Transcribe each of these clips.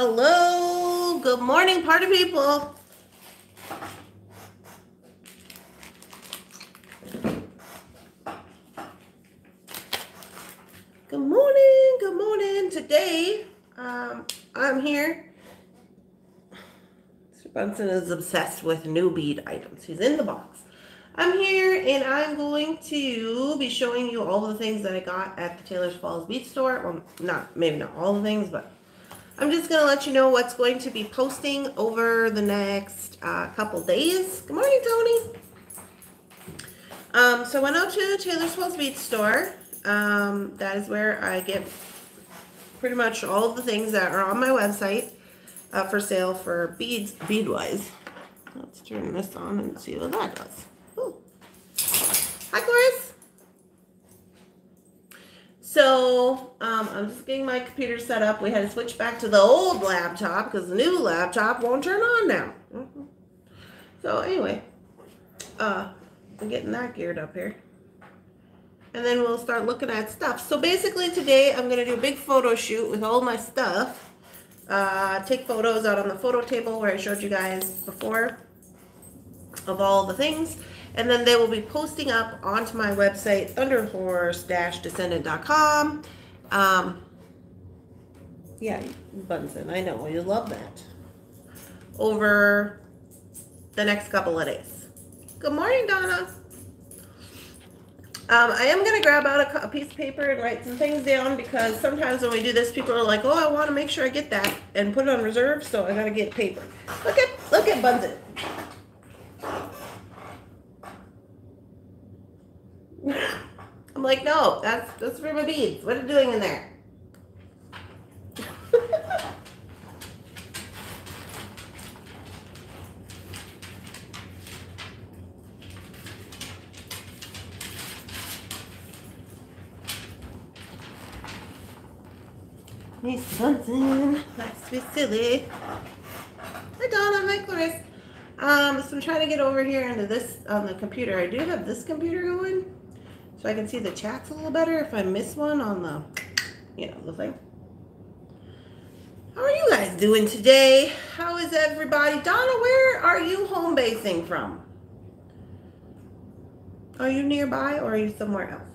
Hello, good morning, party people. Good morning, good morning. Today, um, I'm here. Mr. Bunsen is obsessed with new bead items. He's in the box. I'm here and I'm going to be showing you all the things that I got at the Taylor's Falls Bead Store. Well, not, maybe not all the things, but I'm just going to let you know what's going to be posting over the next uh, couple days. Good morning, Tony. Um, so I went out to Taylor's Falls Bead Store. Um, that is where I get pretty much all of the things that are on my website uh, for sale for beads, bead-wise. Let's turn this on and see what that does. Ooh. Hi, Chris. So um, I'm just getting my computer set up. We had to switch back to the old laptop because the new laptop won't turn on now. Mm -hmm. So anyway, uh, I'm getting that geared up here. And then we'll start looking at stuff. So basically today I'm going to do a big photo shoot with all my stuff. Uh, take photos out on the photo table where I showed you guys before of all the things. And then they will be posting up onto my website, thunderhorse-descendant.com. Um, yeah, Bunsen, I know, you love that. Over the next couple of days. Good morning, Donna. Um, I am going to grab out a, a, piece of paper and write some things down because sometimes when we do this, people are like, oh, I want to make sure I get that and put it on reserve, so I got to get paper. Look at, look at Bunsen. I'm like, no, that's, that's for my beads. What are you doing in there? Miss something. To be silly. Hi Donna, hi Clarice. Um, so I'm trying to get over here into this on the computer. I do have this computer going, so I can see the chats a little better if I miss one on the, you know, the thing. How are you guys doing today? How is everybody? Donna, where are you home basing from? Are you nearby or are you somewhere else?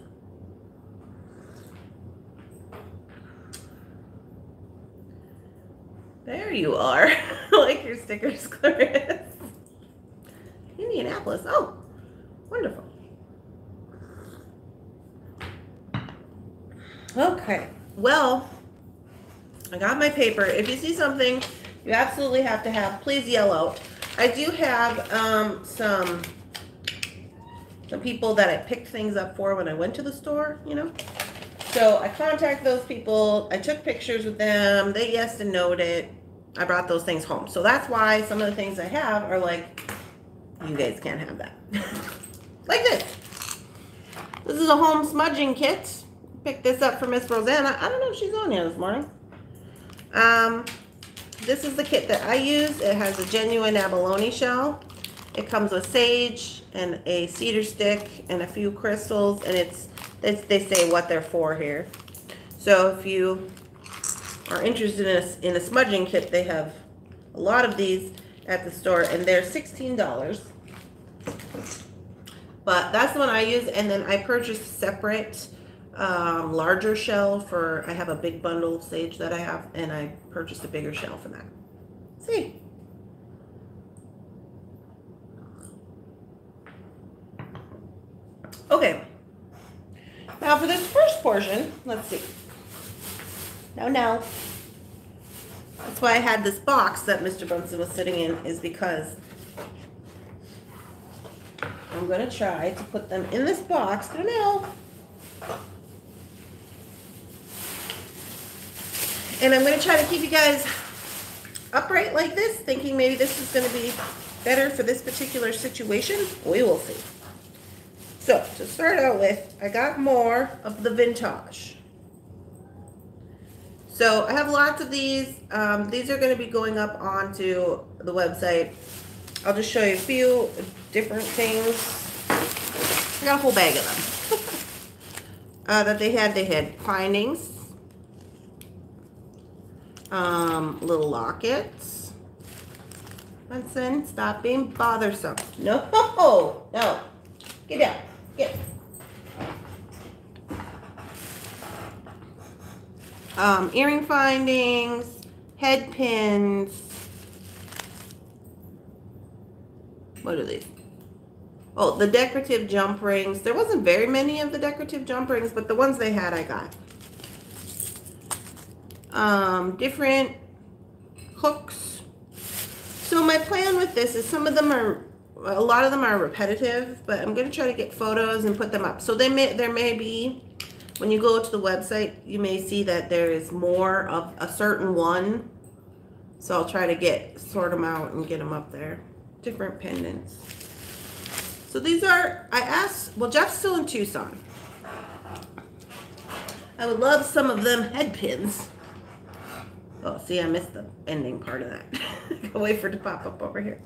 There you are. like your stickers, Clarice. Indianapolis. Oh, wonderful. Okay. Well, I got my paper. If you see something you absolutely have to have, please yell out. I do have um, some some people that I picked things up for when I went to the store, you know. So I contact those people. I took pictures with them. They yes and noed it. I brought those things home. So that's why some of the things I have are like, you guys can't have that. like this. This is a home smudging kit. Picked this up for Miss Rosanna. I don't know if she's on here this morning. Um, this is the kit that I use. It has a genuine abalone shell. It comes with sage and a cedar stick and a few crystals. And it's, it's they say what they're for here. So if you are interested in a, in a smudging kit, they have a lot of these at the store and they're $16. But that's the one I use. And then I purchased separate um, larger shell for, I have a big bundle of sage that I have and I purchased a bigger shell for that. See? Okay. Now for this first portion, let's see. No, no. That's why I had this box that Mr. Bunsen was sitting in, is because I'm going to try to put them in this box. No, no. And I'm going to try to keep you guys upright like this, thinking maybe this is going to be better for this particular situation. We will see. So, to start out with, I got more of the vintage. So I have lots of these. Um, these are going to be going up onto the website. I'll just show you a few different things. I got a whole bag of them uh, that they had. They had findings. Um, little lockets. Bunsen, stop being bothersome. No, no. Get down. Get. Um, earring findings, head pins. What are these? Oh, the decorative jump rings. There wasn't very many of the decorative jump rings, but the ones they had, I got. Um, different hooks. So my plan with this is some of them are, a lot of them are repetitive, but I'm going to try to get photos and put them up. So they may, there may be, when you go to the website, you may see that there is more of a certain one. So I'll try to get, sort them out and get them up there. Different pendants. So these are, I asked, well, Jeff's still in Tucson. I would love some of them head pins. Oh, see, I missed the ending part of that. wait for it to pop up over here.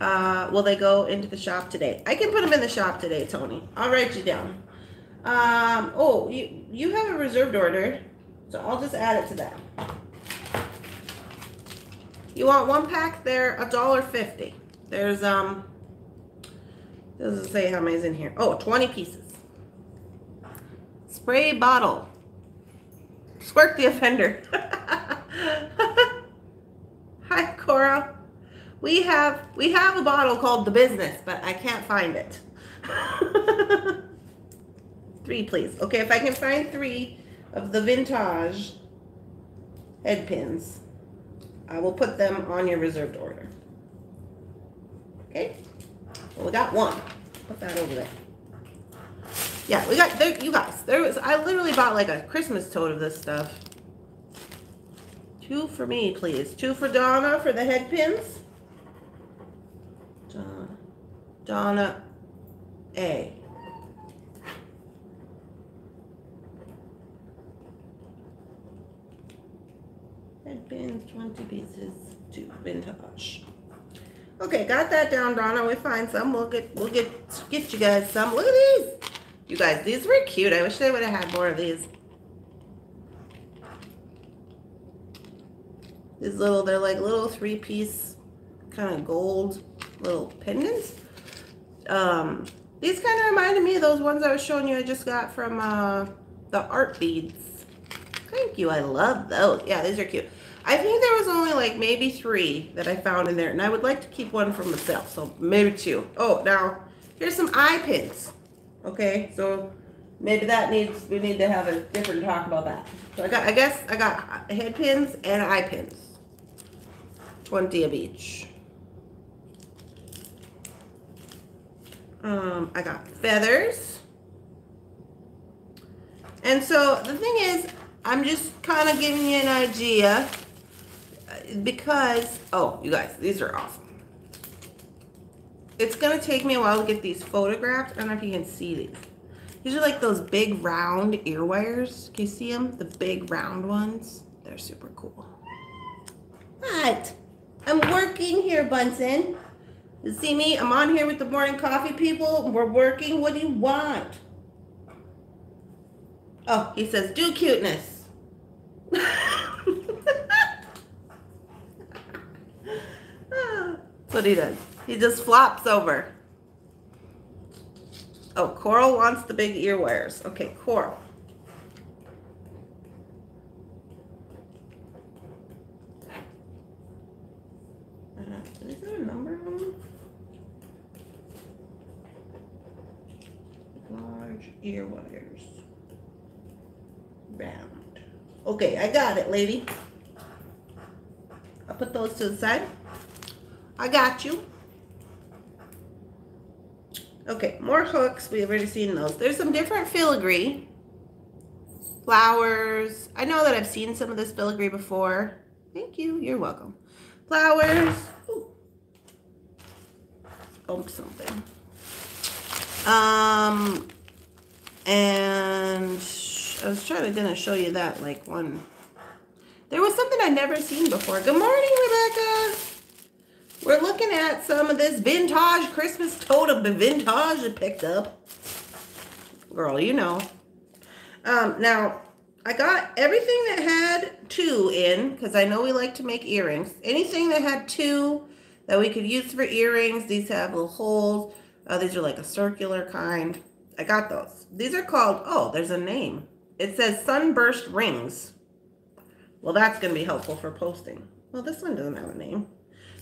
Uh, will they go into the shop today? I can put them in the shop today, Tony. I'll write you down. Um, oh, you, you have a reserved order, so I'll just add it to that. You want one pack? They're a dollar fifty. There's, um, doesn't say how many's in here. Oh, 20 pieces. Spray bottle. Squirt the offender. Hi, Cora. We have we have a bottle called the business, but I can't find it. three, please. Okay, if I can find three of the vintage head pins, I will put them on your reserved order. Okay? Well, we got one. Put that over there. Yeah, we got there. You guys, there was. I literally bought like a Christmas tote of this stuff. Two for me, please. Two for Donna for the head pins. Donna, Donna A. Head pins, 20 pieces, two vintage. Okay, got that down, Donna. We find some. We'll get we'll get get you guys some. Look at these. You guys, these were cute. I wish they would have had more of these. These little, they're like little three-piece kind of gold little pendants. Um, these kind of reminded me of those ones I was showing you I just got from uh, the art beads. Thank you. I love those. Yeah, these are cute. I think there was only like maybe three that I found in there, and I would like to keep one for myself, so maybe two. Oh, now here's some eye pins. Okay, so maybe that needs we need to have a different talk about that. So I got I guess I got head pins and eye pins. 20 of each. Um, I got feathers. And so the thing is, I'm just kind of giving you an idea because, oh, you guys, these are awesome. It's going to take me a while to get these photographed. I don't know if you can see these. These are like those big round ear wires. Can you see them? The big round ones. They're super cool. What? I'm working here, Bunsen. You see me? I'm on here with the morning coffee people. We're working. What do you want? Oh, he says, do cuteness. That's what he does. He just flops over. Oh, Coral wants the big ear wires. Okay, Coral. Uh, is there a number on them? Large ear wires. Round. Okay, I got it, lady. I'll put those to the side. I got you. Okay, more hooks. We've already seen those. There's some different filigree. Flowers. I know that I've seen some of this filigree before. Thank you. You're welcome. Flowers. Bump something. Um, and I was trying to gonna show you that like one. There was something I'd never seen before. Good morning, Rebecca. We're looking at some of this vintage Christmas totem, the vintage I picked up. Girl, you know. Um, now, I got everything that had two in because I know we like to make earrings. Anything that had two that we could use for earrings. These have little holes. Uh, these are like a circular kind. I got those. These are called, oh, there's a name. It says sunburst rings. Well, that's going to be helpful for posting. Well, this one doesn't have a name.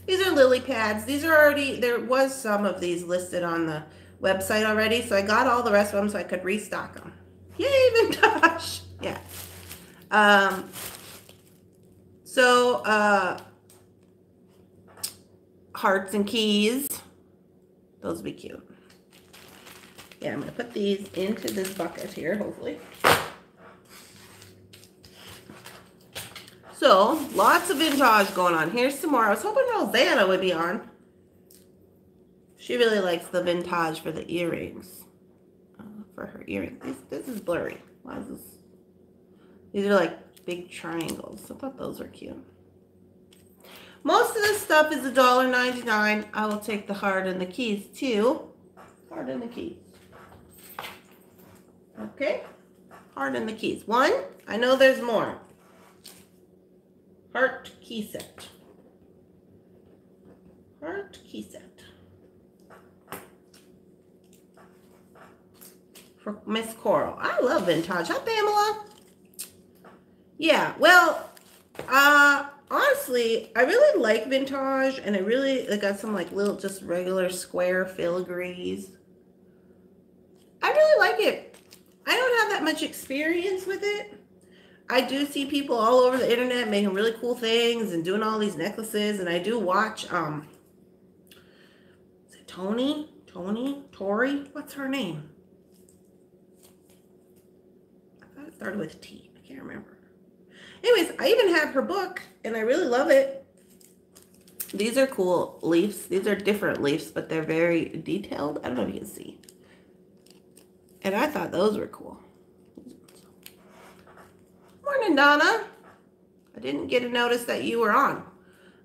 These are lily pads. These are already, there was some of these listed on the website already. So I got all the rest of them so I could restock them. Yay, vintage. Yeah. Um, so, uh, hearts and keys. Those would be cute. Yeah, I'm going to put these into this bucket here, hopefully. So, lots of vintage going on. Here's more. I was hoping Rosanna would be on. She really likes the vintage for the earrings. Uh, for her earrings. This, this is blurry. Why is this? These are like big triangles. I thought those were cute. Most of this stuff is $1.99. I will take the heart and the keys too. Heart and the keys. Okay. Heart and the keys. One. I know there's more. Heart key set. Heart key set. For Miss Coral. I love vintage. Hi, Pamela. Yeah, well, uh, honestly, I really like vintage and I really I got some like little just regular square filigrees. I really like it. I don't have that much experience with it. I do see people all over the internet making really cool things and doing all these necklaces and I do watch um is it Tony? Tony? Tori? What's her name? I thought it started with T. I can't remember. Anyways, I even have her book and I really love it. These are cool leaves. These are different leaves, but they're very detailed. I don't know if you can see. And I thought those were cool. Morning, Donna. I didn't get a notice that you were on.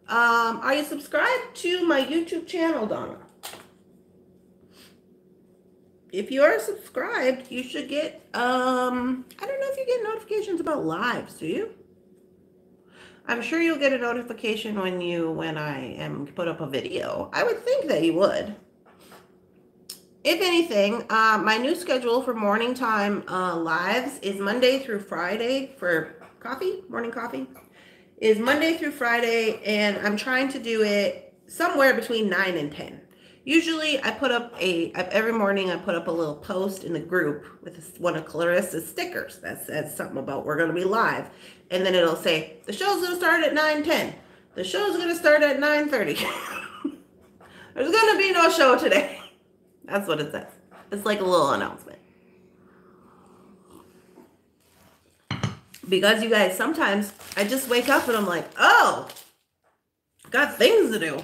Um, are you subscribed to my YouTube channel, Donna? If you are subscribed, you should get, um, I don't know if you get notifications about lives, do you? I'm sure you'll get a notification when you when I am put up a video. I would think that you would. If anything, uh, my new schedule for morning time uh, lives is Monday through Friday for coffee, morning coffee, is Monday through Friday, and I'm trying to do it somewhere between 9 and 10. Usually I put up a, every morning I put up a little post in the group with one of Clarissa's stickers that says something about we're going to be live. And then it'll say, the show's going to start at 9, 10. The show's going to start at 9, 30. There's going to be no show today. That's what it says. It's like a little announcement. Because you guys, sometimes I just wake up and I'm like, oh, got things to do.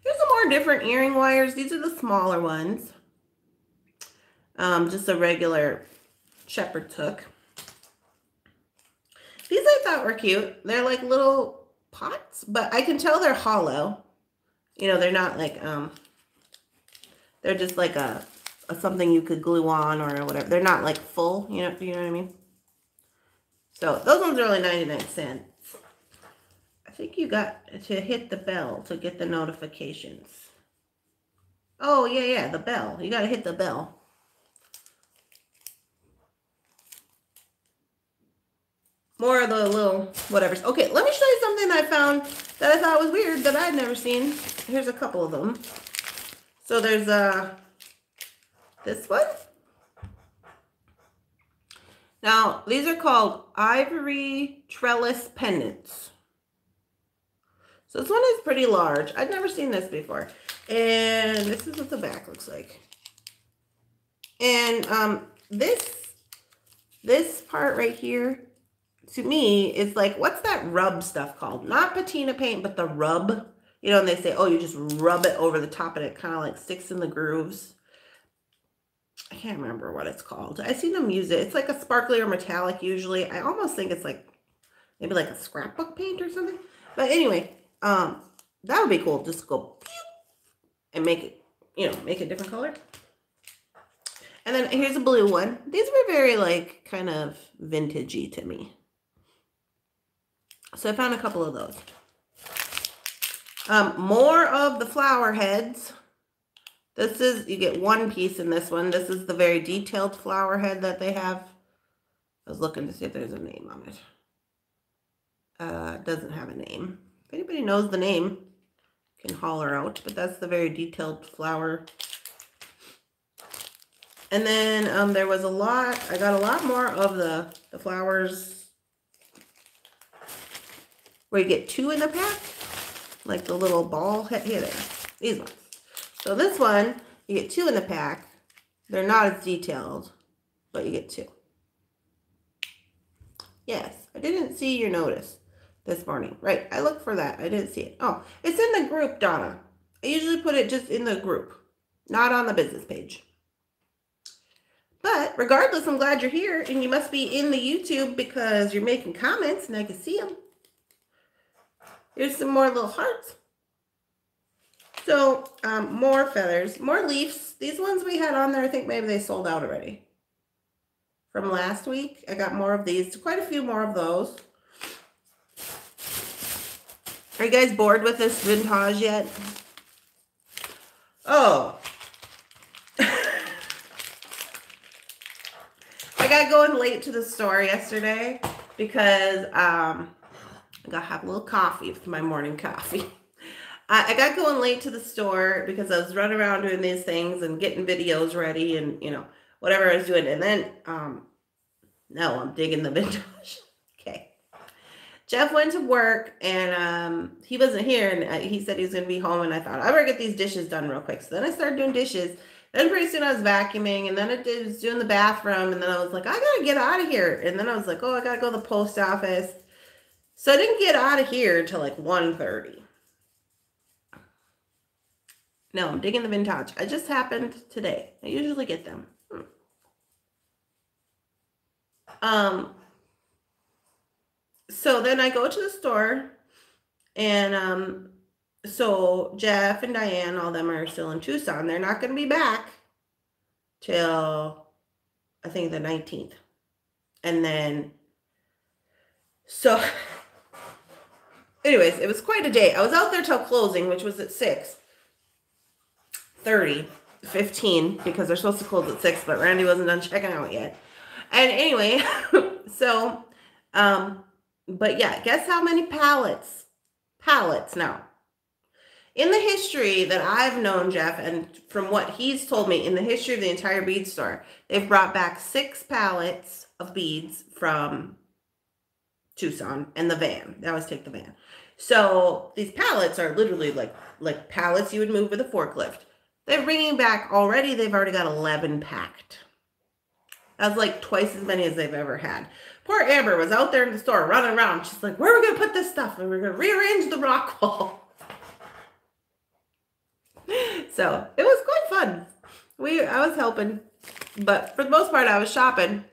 Here's some more different earring wires. These are the smaller ones. Um, just a regular shepherd's hook. These I thought were cute. They're like little pots, but I can tell they're hollow. You know, they're not like, um, they're just like a, a something you could glue on or whatever. They're not like full, you know, you know what I mean? So those ones are only 99 cents. I think you got to hit the bell to get the notifications. Oh, yeah, yeah, the bell. You got to hit the bell. More of the little whatevers. Okay, let me show you something I found that I thought was weird that I'd never seen. Here's a couple of them. So there's a, uh, this one. Now, these are called ivory trellis pendants. So this one is pretty large. I've never seen this before. And this is what the back looks like. And um, this, this part right here, to me, is like, what's that rub stuff called? Not patina paint, but the rub. You know, and they say, oh, you just rub it over the top and it kind of like sticks in the grooves. I can't remember what it's called. I've seen them use it. It's like a sparkly or metallic usually. I almost think it's like maybe like a scrapbook paint or something. But anyway, um, that would be cool. Just go and make it, you know, make a different color. And then here's a blue one. These were very like kind of vintagey to me. So I found a couple of those. Um, more of the flower heads. This is, you get one piece in this one. This is the very detailed flower head that they have. I was looking to see if there's a name on it. Uh, doesn't have a name. If anybody knows the name, can holler out. But that's the very detailed flower. And then um, there was a lot, I got a lot more of the, the flowers where you get two in the pack. Like the little ball head here. These ones. So this one, you get two in the pack. They're not as detailed, but you get two. Yes, I didn't see your notice this morning. Right, I looked for that. I didn't see it. Oh, it's in the group, Donna. I usually put it just in the group, not on the business page. But regardless, I'm glad you're here and you must be in the YouTube because you're making comments and I can see them. Here's some more little hearts. So um, more feathers, more leaves. These ones we had on there, I think maybe they sold out already. From last week, I got more of these, quite a few more of those. Are you guys bored with this vintage yet? Oh. I got going late to the store yesterday because um, I got to have a little coffee with my morning coffee. I, I got going late to the store because I was running around doing these things and getting videos ready and, you know, whatever I was doing. And then, um, no, I'm digging the vintage. okay. Jeff went to work and um, he wasn't here and uh, he said he was going to be home. And I thought, I better get these dishes done real quick. So then I started doing dishes. Then pretty soon I was vacuuming and then I was doing the bathroom. And then I was like, I got to get out of here. And then I was like, oh, I got to go to the post office. So I didn't get out of here until like 1.30. No, I'm digging the vintage. I just happened today. I usually get them. Hmm. Um, so then I go to the store and um, so Jeff and Diane, all them are still in Tucson. They're not going to be back till I think the 19th. And then, so, anyways, it was quite a day. I was out there till closing, which was at 6 30, 15, because they're supposed to close at 6, but Randy wasn't done checking out yet. And anyway, so, um, but yeah, guess how many pallets? Pallets now. In the history that I've known Jeff, and from what he's told me, in the history of the entire bead store, they've brought back six pallets of beads from Tucson and the van. They always take the van. So these pallets are literally like like pallets you would move with a forklift. They're bringing back already, they've already got 11 packed. That's like twice as many as they've ever had. Poor Amber was out there in the store running around. She's like, where are we going to put this stuff? And we're going to rearrange the rock wall. so it was quite fun. We, I was helping, but for the most part, I was shopping.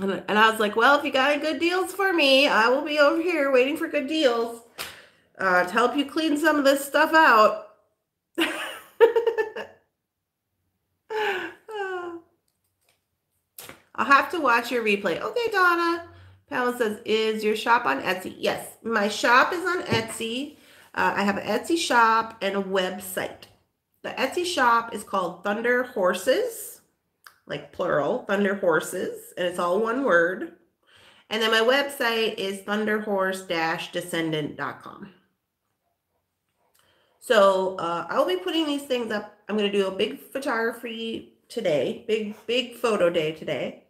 And, and I was like, well, if you got any good deals for me, I will be over here waiting for good deals uh, to help you clean some of this stuff out. I'll have to watch your replay. Okay, Donna. Pamela says, is your shop on Etsy? Yes, my shop is on Etsy. Uh, I have an Etsy shop and a website. The Etsy shop is called Thunder Horses, like plural, Thunder Horses, and it's all one word. And then my website is thunderhorse-descendant.com. So uh, I'll be putting these things up. I'm going to do a big photography today, big, big photo day today.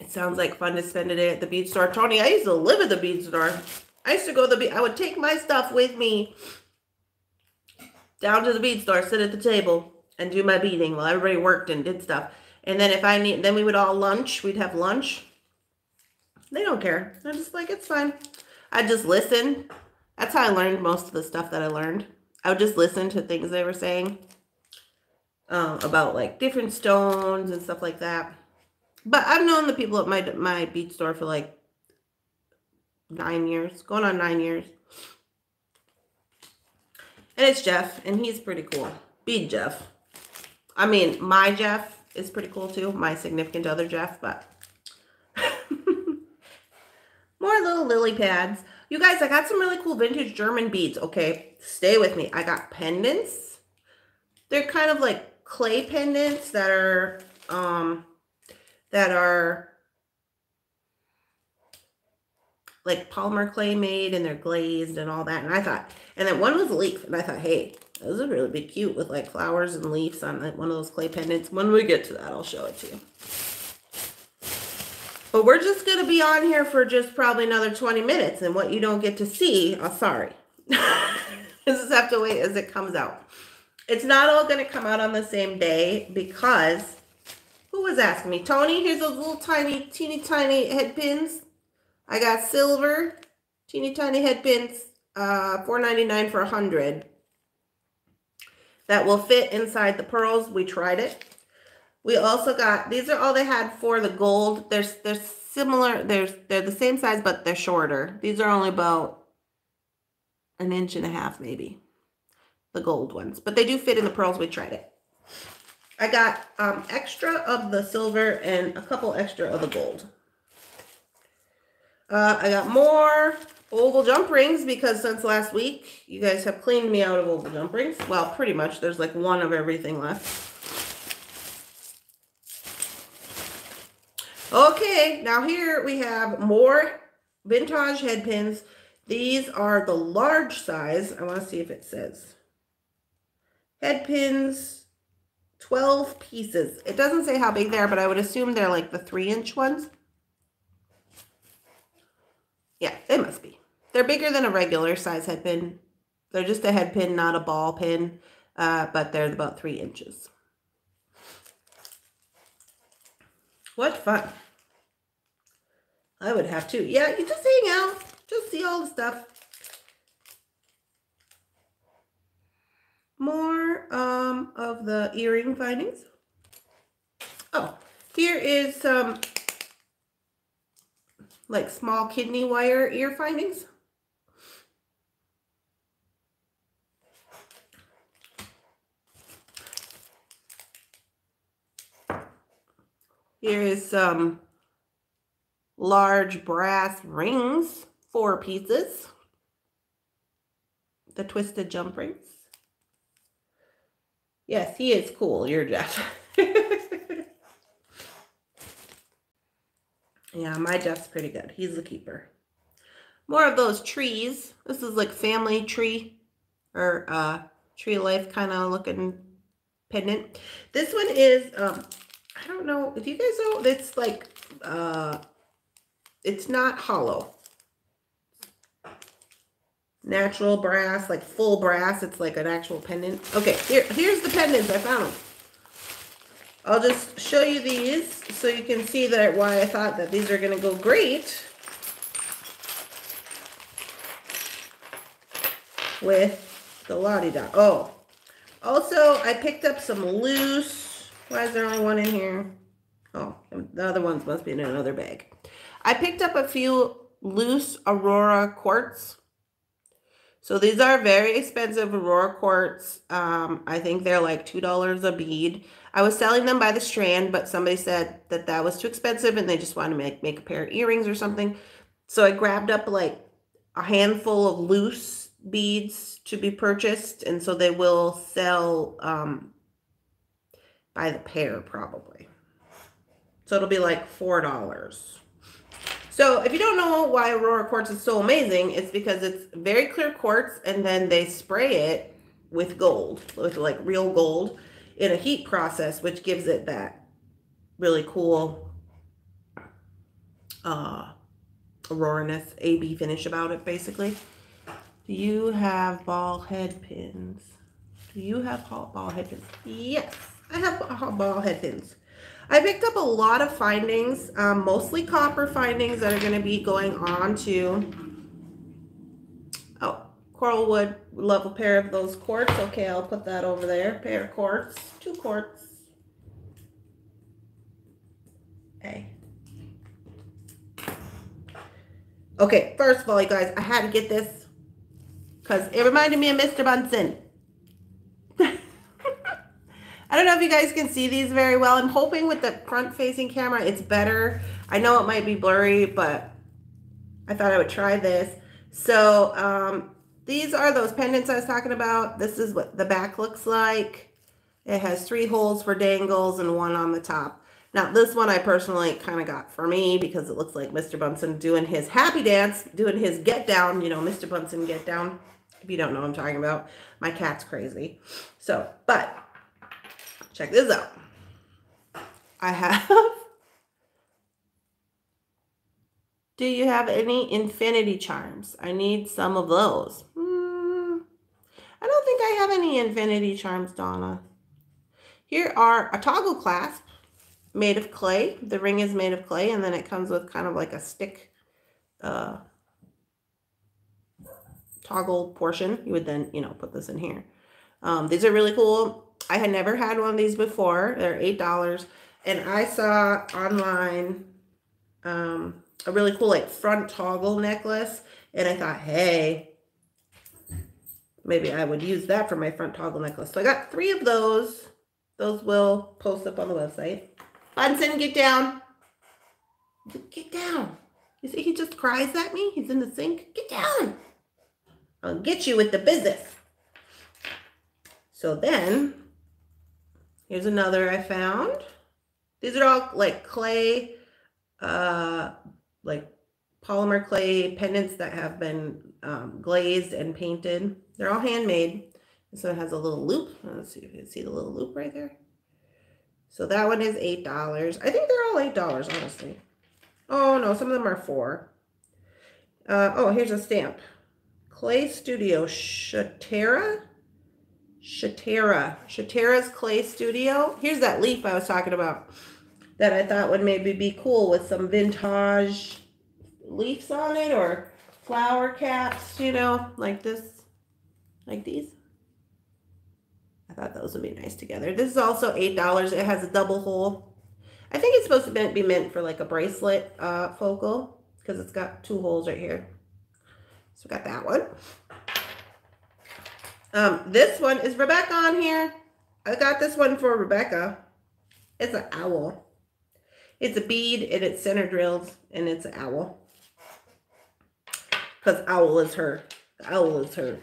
It sounds like fun to spend a day at the bead store. Tony, I used to live at the bead store. I used to go to the bead. I would take my stuff with me down to the bead store, sit at the table, and do my beading while everybody worked and did stuff. And then if I need, then we would all lunch. We'd have lunch. They don't care. They're just like, it's fine. I just listen. That's how I learned most of the stuff that I learned. I would just listen to things they were saying um, about like different stones and stuff like that. But I've known the people at my my bead store for like nine years, going on nine years. And it's Jeff, and he's pretty cool. Bead Jeff. I mean, my Jeff is pretty cool too. My significant other Jeff, but More little lily pads. You guys, I got some really cool vintage German beads. Okay, stay with me. I got pendants. They're kind of like clay pendants that are, um, that are like polymer clay made and they're glazed and all that. And I thought, and then one was a leaf. And I thought, hey, those would really be cute with like flowers and leaves on like one of those clay pendants. When we get to that, I'll show it to you. But we're just going to be on here for just probably another 20 minutes. And what you don't get to see, oh, sorry. just have to wait as it comes out. It's not all going to come out on the same day because who was asking me? Tony, here's those little tiny, teeny tiny head pins. I got silver, teeny tiny head pins, uh, $4.99 for 100 that will fit inside the pearls. We tried it. We also got, these are all they had for the gold. They're, they're similar, they're, they're the same size, but they're shorter. These are only about an inch and a half, maybe, the gold ones. But they do fit in the pearls. We tried it. I got um, extra of the silver and a couple extra of the gold. Uh, I got more oval jump rings because since last week, you guys have cleaned me out of oval jump rings. Well, pretty much. There's like one of everything left. Okay, now here we have more vintage head pins. These are the large size. I want to see if it says. Head pins, 12 pieces. It doesn't say how big they are, but I would assume they're like the three inch ones. Yeah, they must be. They're bigger than a regular size head pin. They're just a head pin, not a ball pin, uh, but they're about three inches. What fun. I would have to. Yeah, you just hang out. Just see all the stuff. More um, of the earring findings. Oh, here is some like small kidney wire ear findings. Here is some large brass rings, four pieces. The twisted jump rings. Yes, he is cool. You're Jeff. yeah, my Jeff's pretty good. He's the keeper. More of those trees. This is like family tree or uh, tree life kind of looking pendant. This one is um, I don't know if you guys know, it's like, uh, it's not hollow. Natural brass, like full brass. It's like an actual pendant. Okay, here, here's the pendants I found. I'll just show you these so you can see that why I thought that these are going to go great with the Lottie Dot. Oh, also I picked up some loose why is there only one in here? Oh, the other ones must be in another bag. I picked up a few loose Aurora quartz. So these are very expensive Aurora quartz. Um, I think they're like $2 a bead. I was selling them by the strand, but somebody said that that was too expensive and they just wanted to make, make a pair of earrings or something. So I grabbed up like a handful of loose beads to be purchased. And so they will sell um, by the pair probably. So it'll be like $4. So if you don't know why Aurora Quartz is so amazing, it's because it's very clear quartz and then they spray it with gold, with like real gold in a heat process, which gives it that really cool uh, Aurora-ness AB finish about it, basically. Do you have ball head pins? Do you have ball head pins? Yes. I have ball head pins. I picked up a lot of findings, um, mostly copper findings that are going to be going on to, oh, coral would. Love a pair of those quartz. Okay, I'll put that over there. Pair of quartz, two quartz. Okay. Okay, first of all, you guys, I had to get this because it reminded me of Mr. Bunsen. I don't know if you guys can see these very well. I'm hoping with the front facing camera it's better. I know it might be blurry, but I thought I would try this. So um, these are those pendants I was talking about. This is what the back looks like. It has three holes for dangles and one on the top. Now this one I personally kind of got for me because it looks like Mr. Bunsen doing his happy dance, doing his get down, you know, Mr. Bunsen get down. If you don't know what I'm talking about, my cat's crazy. So, but check this out. I have Do you have any infinity charms? I need some of those. Hmm. I don't think I have any infinity charms, Donna. Here are a toggle clasp made of clay. The ring is made of clay, and then it comes with kind of like a stick uh, toggle portion. You would then, you know, put this in here. Um, these are really cool. I had never had one of these before. They're $8. And I saw online um, a really cool like front toggle necklace. And I thought, hey, maybe I would use that for my front toggle necklace. So I got three of those. Those will post up on the website. Bunsen, get down. Get down. You see, he just cries at me. He's in the sink. Get down. I'll get you with the business. So then, here's another I found. These are all like clay uh, like polymer clay pendants that have been um, glazed and painted. They're all handmade. So it has a little loop. Let's see if you can see the little loop right there. So that one is $8. I think they're all $8, honestly. Oh, no, some of them are 4 uh, Oh, here's a stamp. Clay Studio Shatera. Shatera. Shatera's Clay Studio. Here's that leaf I was talking about that I thought would maybe be cool with some vintage leaves on it or flower caps, you know, like this, like these. I thought those would be nice together. This is also $8. It has a double hole. I think it's supposed to be meant for like a bracelet uh, focal because it's got two holes right here. So we got that one. Um, this one is Rebecca on here. I got this one for Rebecca. It's an owl. It's a bead and it's center drilled and it's an owl. Because owl is her, owl is her,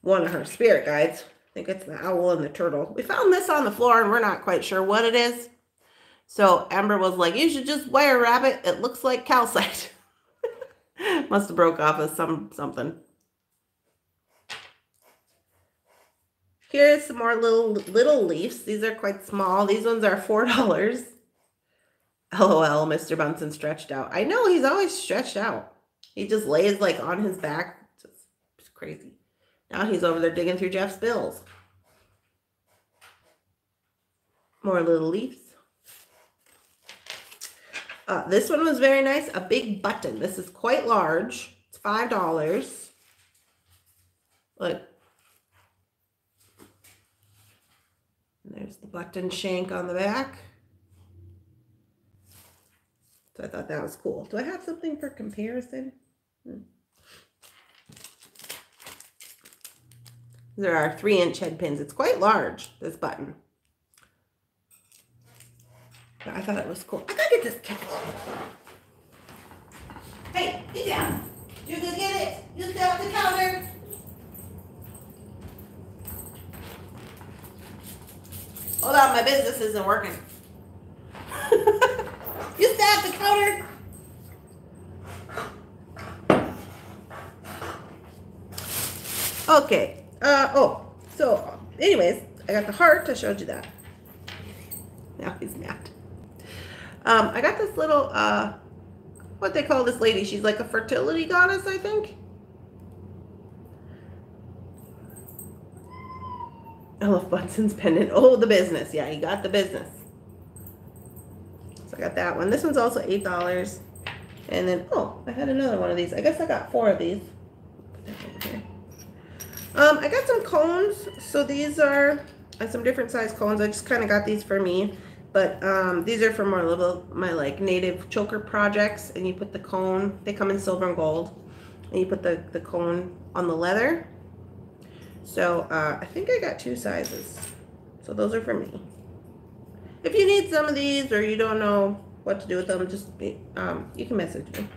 one of her spirit guides. I think it's the owl and the turtle. We found this on the floor and we're not quite sure what it is. So Amber was like, you should just wear a rabbit. It looks like calcite. Must have broke off of some something. Here's some more little little leaves. These are quite small. These ones are four dollars. LOL, Mr. Bunsen stretched out. I know he's always stretched out. He just lays like on his back. It's, crazy. Now he's over there digging through Jeff's bills. More little leaves. Uh, this one was very nice. A big button. This is quite large. It's $5. Look. There's the button shank on the back. So I thought that was cool. Do I have something for comparison? Hmm. There are three inch head pins. It's quite large, this button. But I thought it was cool. I gotta get this cat. Hey, get down. You can get it. You stay off the counter. Hold on, my business isn't working. You sat the counter. Okay. Uh, oh, so anyways, I got the heart. I showed you that. Now he's mad. Um, I got this little, uh, what they call this lady. She's like a fertility goddess, I think. I love Bunsen's pendant. Oh, the business. Yeah, he got the business. So I got that one. This one's also $8. And then, oh, I had another one of these. I guess I got four of these. Um, I got some cones. So these are uh, some different size cones. I just kind of got these for me. But um, these are for more little, my like native choker projects. And you put the cone, they come in silver and gold. And you put the, the cone on the leather. So uh, I think I got two sizes. So those are for me if you need some of these or you don't know what to do with them, just um, you can message me.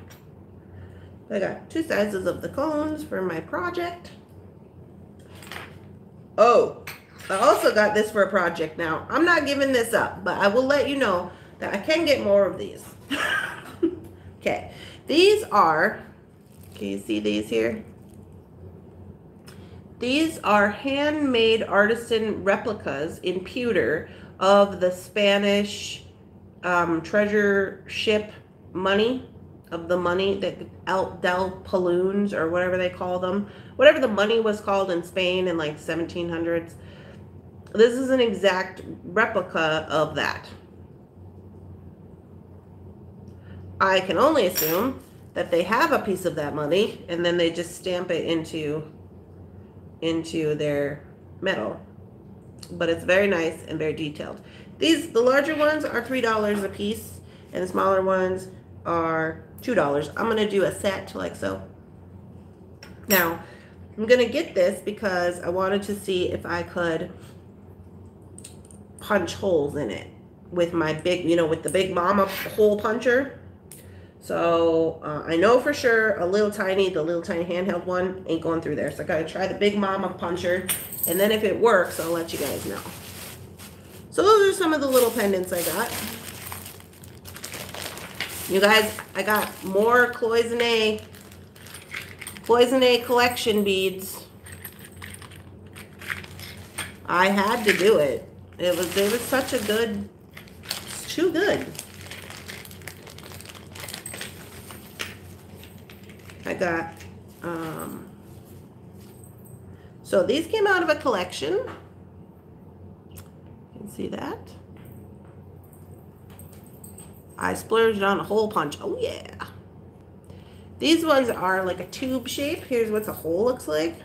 I got two sizes of the cones for my project. Oh, I also got this for a project now. I'm not giving this up, but I will let you know that I can get more of these. okay, these are, can you see these here? These are handmade artisan replicas in pewter of the Spanish um, treasure ship money, of the money that El del Paloons or whatever they call them, whatever the money was called in Spain in like 1700s. This is an exact replica of that. I can only assume that they have a piece of that money and then they just stamp it into into their metal. But it's very nice and very detailed. These the larger ones are three dollars a piece and the smaller ones are two dollars. I'm gonna do a set like so. Now I'm gonna get this because I wanted to see if I could punch holes in it with my big, you know, with the big mama hole puncher. So uh, I know for sure a little tiny, the little tiny handheld one ain't going through there. So I gotta try the big mama puncher. And then if it works, I'll let you guys know. So those are some of the little pendants I got. You guys, I got more cloisonne, cloisonne collection beads. I had to do it. It was it was such a good, it's too good. I got, um, so these came out of a collection. You can see that. I splurged on a hole punch. Oh yeah. These ones are like a tube shape. Here's what the hole looks like.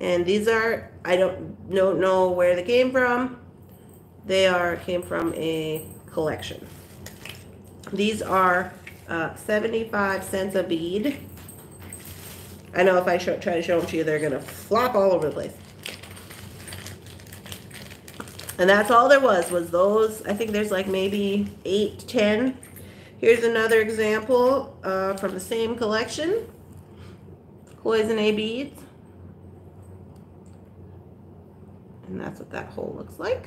And these are, I don't know, know where they came from. They are, came from a collection. These are uh, 75 cents a bead. I know if I show, try to show them to you, they're going to flop all over the place. And that's all there was, was those. I think there's like maybe 8, 10. Here's another example uh, from the same collection. Cloisonne beads. And that's what that hole looks like.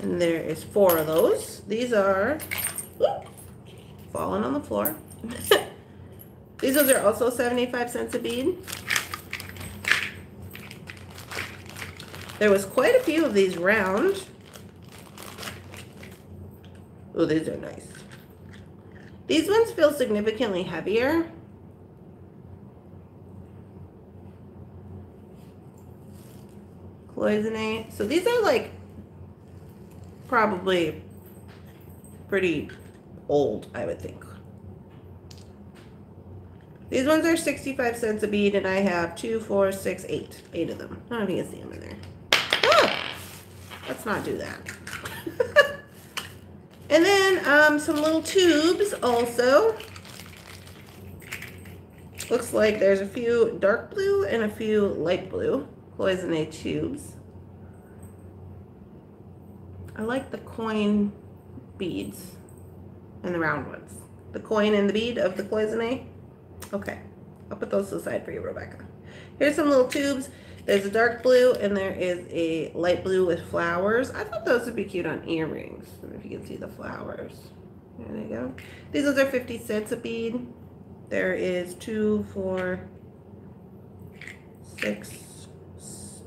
And there is four of those. These are whoop, falling on the floor. These ones are also 75 cents a bead. There was quite a few of these round. Oh, these are nice. These ones feel significantly heavier. cloisonne. So these are like probably pretty old, I would think. These ones are 65 cents a bead, and I have two, four, six, eight. Eight of them. I don't you can see them in there. Oh, let's not do that. and then um, some little tubes also. Looks like there's a few dark blue and a few light blue cloisonne tubes. I like the coin beads and the round ones. The coin and the bead of the cloisonne. Okay, I'll put those aside for you, Rebecca. Here's some little tubes. There's a dark blue and there is a light blue with flowers. I thought those would be cute on earrings. if you can see the flowers. There they go. These ones are 50 cents a bead. There is two, four, six,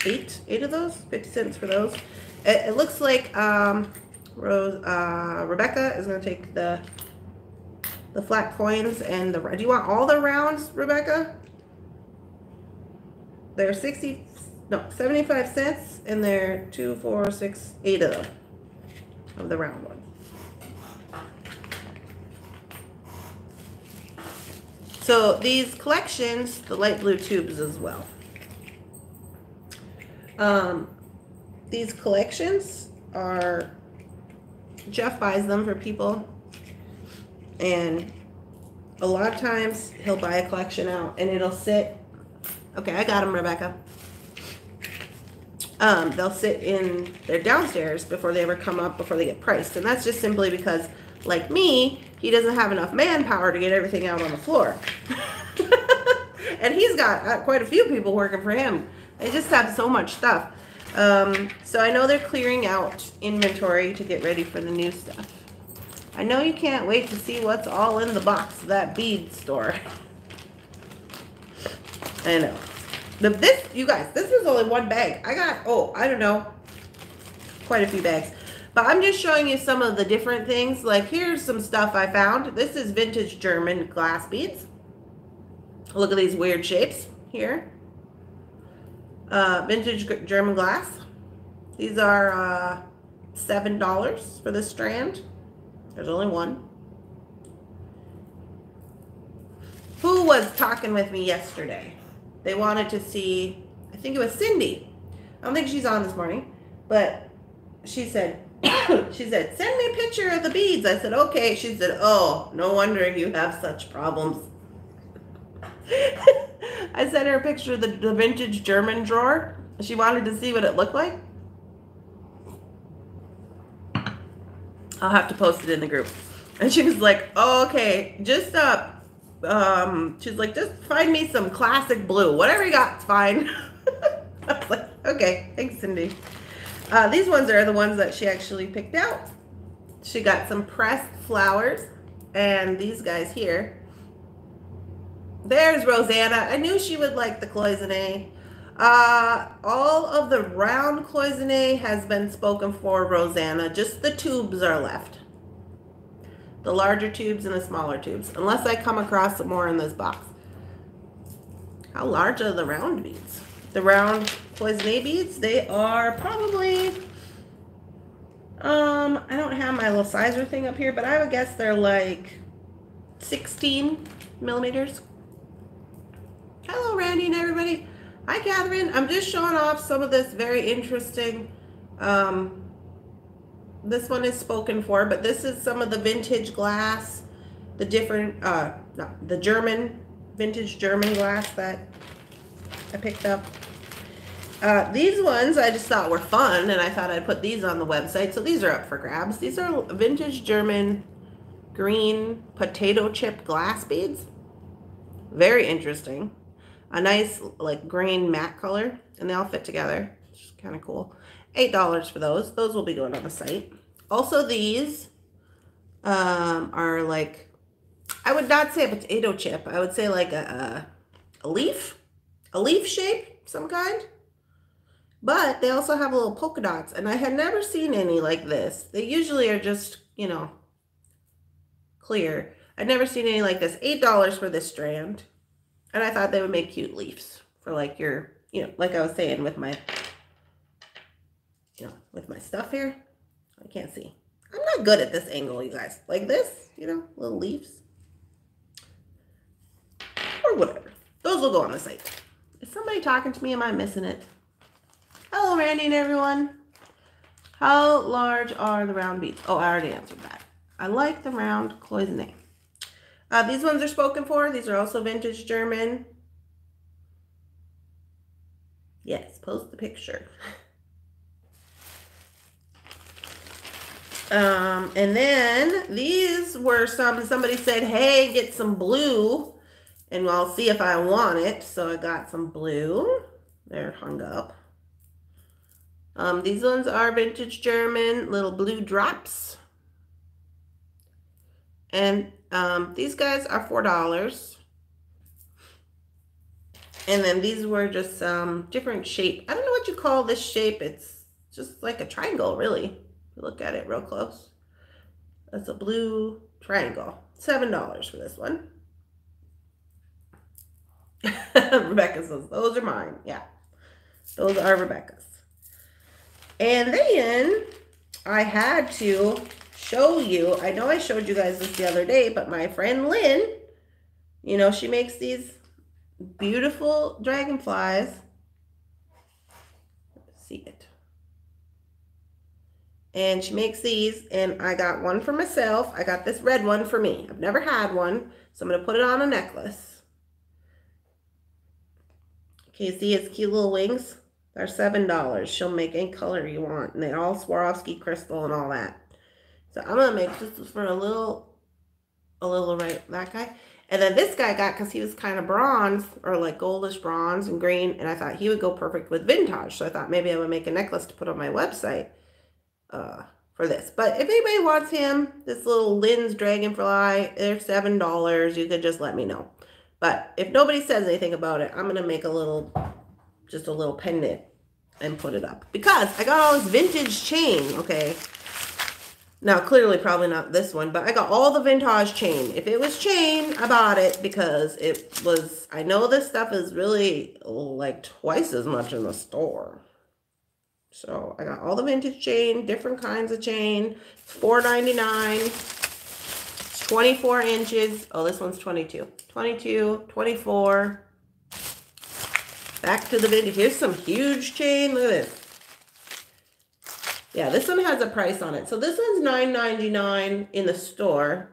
eight, eight of those, 50 cents for those. It, it looks like um, Rose, uh, Rebecca is going to take the the flat coins and the, do you want all the rounds, Rebecca? They're 60, no, 75 cents and they're two, four, six, eight of them, of the round ones. So these collections, the light blue tubes as well. Um, these collections are, Jeff buys them for people. And a lot of times he'll buy a collection out and it'll sit, okay, I got them, Rebecca. Um, they'll sit in there downstairs before they ever come up, before they get priced. And that's just simply because like me, he doesn't have enough manpower to get everything out on the floor. and he's got uh, quite a few people working for him. They just have so much stuff. Um, so I know they're clearing out inventory to get ready for the new stuff. I know you can't wait to see what's all in the box of that bead store. I know. This, you guys, this is only one bag. I got, oh, I don't know, quite a few bags. But I'm just showing you some of the different things. Like here's some stuff I found. This is vintage German glass beads. Look at these weird shapes here. Uh, vintage German glass. These are uh, $7 for the strand. There's only one. Who was talking with me yesterday? They wanted to see, I think it was Cindy. I don't think she's on this morning, but she said, she said, send me a picture of the beads. I said, okay. She said, oh, no wonder you have such problems. I sent her a picture of the, the vintage German drawer. She wanted to see what it looked like. I'll have to post it in the group. And she was like, oh, okay, just uh, um, she's like, just find me some classic blue. Whatever you got, it's fine. I was like, okay, thanks, Cindy. Uh, these ones are the ones that she actually picked out. She got some pressed flowers and these guys here. There's Rosanna. I knew she would like the cloisonne. Uh, all of the round cloisonne has been spoken for Rosanna. Just the tubes are left. The larger tubes and the smaller tubes. Unless I come across more in this box. How large are the round beads? The round cloisonne beads, they are probably, um, I don't have my little sizer thing up here, but I would guess they're like 16 millimeters. Hello, Randy and everybody. Hi, Catherine. I'm just showing off some of this very interesting, um, this one is spoken for, but this is some of the vintage glass, the different, uh, the German, vintage German glass that I picked up. Uh, these ones I just thought were fun, and I thought I'd put these on the website. So these are up for grabs. These are vintage German green potato chip glass beads. Very interesting. A nice like green matte color, and they all fit together. Which is kind of cool. $8 for those. Those will be going on the site. Also, these um, are like, I would not say a potato chip. I would say like a, a, a leaf, a leaf shape, some kind. But they also have little polka dots, and I had never seen any like this. They usually are just, you know, clear. i've never seen any like this. $8 for this strand. And I thought they would make cute leaves for like your, you know, like I was saying with my, you know, with my stuff here. I can't see. I'm not good at this angle, you guys. Like this, you know, little leaves. Or whatever. Those will go on the site. Is somebody talking to me? Am I missing it? Hello, Randy and everyone. How large are the round beads? Oh, I already answered that. I like the round cloisonne. Uh, these ones are spoken for. These are also vintage German. Yes, post the picture. Um, and then these were some, somebody said, hey, get some blue. And I'll see if I want it. So I got some blue. They're hung up. Um, these ones are vintage German, little blue drops. And um, these guys are $4. And then these were just um, different shape. I don't know what you call this shape. It's just like a triangle, really. Look at it real close. That's a blue triangle. $7 for this one. Rebecca says, those are mine. Yeah, those are Rebecca's. And then I had to show you, I know I showed you guys this the other day, but my friend Lynn, you know, she makes these beautiful dragonflies. See it. And she makes these, and I got one for myself. I got this red one for me. I've never had one, so I'm going to put it on a necklace. Okay, see its cute little wings? They're $7. She'll make any color you want, and they're all Swarovski crystal and all that. So I'm gonna make this for a little, a little right that guy. And then this guy got because he was kind of bronze or like goldish bronze and green, and I thought he would go perfect with vintage. So I thought maybe I would make a necklace to put on my website uh, for this. But if anybody wants him, this little Lynn's Dragonfly, they're seven dollars. You could just let me know. But if nobody says anything about it, I'm gonna make a little, just a little pendant and put it up because I got all this vintage chain. Okay. Now, clearly, probably not this one, but I got all the vintage chain. If it was chain, I bought it because it was, I know this stuff is really like twice as much in the store. So I got all the vintage chain, different kinds of chain. $4.99. It's 24 inches. Oh, this one's 22. 22, 24. Back to the vintage. Here's some huge chain. Look at this. Yeah, this one has a price on it. So this one's $9.99 in the store.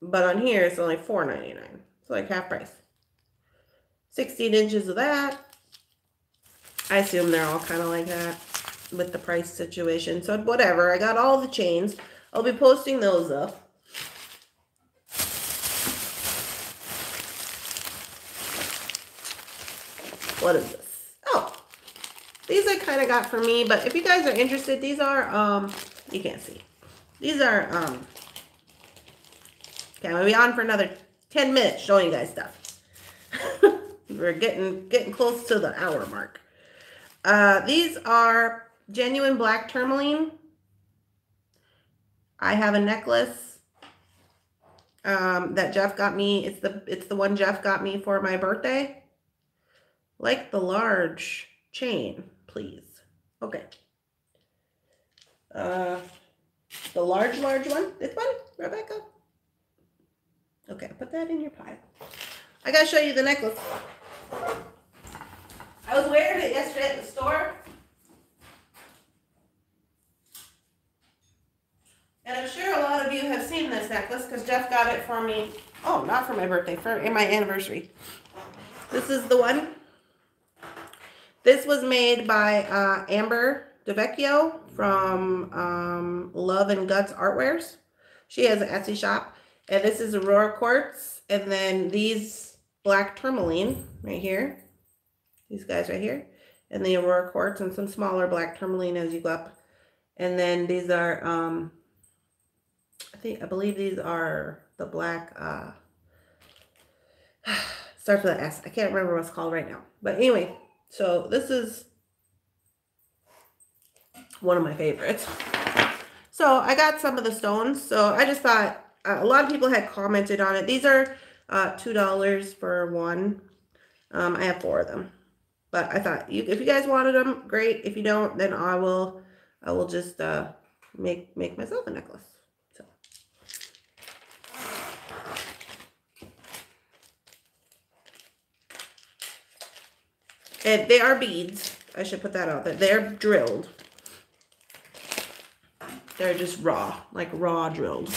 But on here, it's only $4.99. It's like half price. 16 inches of that. I assume they're all kind of like that with the price situation. So whatever, I got all the chains. I'll be posting those up. What is this? These I kind of got for me, but if you guys are interested, these are, um, you can't see. These are, um, okay, I'm going to be on for another 10 minutes showing you guys stuff. We're getting, getting close to the hour mark. Uh, these are genuine black tourmaline. I have a necklace um, that Jeff got me. It's the it's the one Jeff got me for my birthday. Like the large chain, please. Okay. Uh, the large, large one. This one, Rebecca. Okay, put that in your pile. I gotta show you the necklace. I was wearing it yesterday at the store. And I'm sure a lot of you have seen this necklace because Jeff got it for me. Oh, not for my birthday, for in my anniversary. This is the one. This was made by uh, Amber DeVecchio from um, Love and Guts Artwares. She has an Etsy shop. And this is Aurora Quartz. And then these black tourmaline right here these guys right here, and the Aurora Quartz and some smaller black tourmaline as you go up. And then these are, um, I think, I believe these are the black, uh, starts with an S. I can't remember what it's called right now. But anyway, so this is one of my favorites. So I got some of the stones. So I just thought, uh, a lot of people had commented on it. These are uh, $2 for one. Um, I have four of them. But I thought you, if you guys wanted them, great. If you don't, then I will, I will just uh, make make myself a necklace. So. And they are beads. I should put that out there. They're drilled. They're just raw, like raw drilled.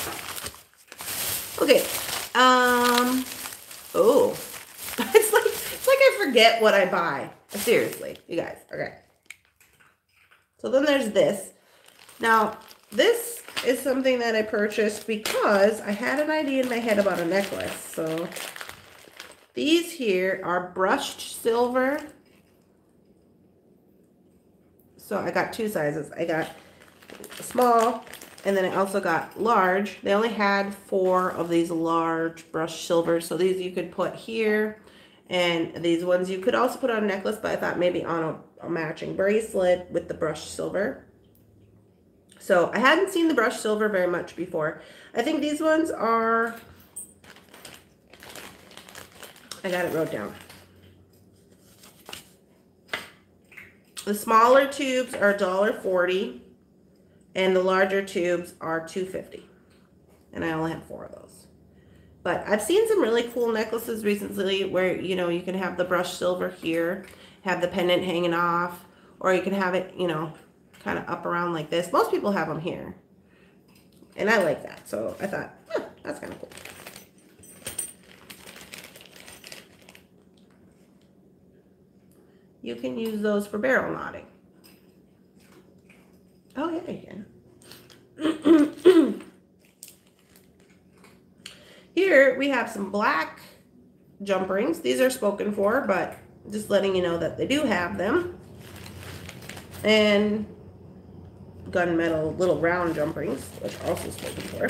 Okay. Um. Oh, it's like it's like I forget what I buy. Seriously, you guys. Okay. So then there's this. Now, this is something that I purchased because I had an idea in my head about a necklace. So these here are brushed silver. So I got two sizes. I got small and then I also got large. They only had four of these large brushed silver. So these you could put here and these ones you could also put on a necklace, but I thought maybe on a, a matching bracelet with the brushed silver. So I hadn't seen the brushed silver very much before. I think these ones are, I got it wrote down. The smaller tubes are $1.40 and the larger tubes are $2.50. And I only have four of those. But I've seen some really cool necklaces recently where, you know, you can have the brushed silver here, have the pendant hanging off, or you can have it, you know, kind of up around like this. Most people have them here. And I like that. So I thought, huh, that's kind of cool. You can use those for barrel knotting. Oh, yeah, you. Here we have some black jump rings. These are spoken for, but just letting you know that they do have them. And gunmetal little round jump rings, which are also spoken for.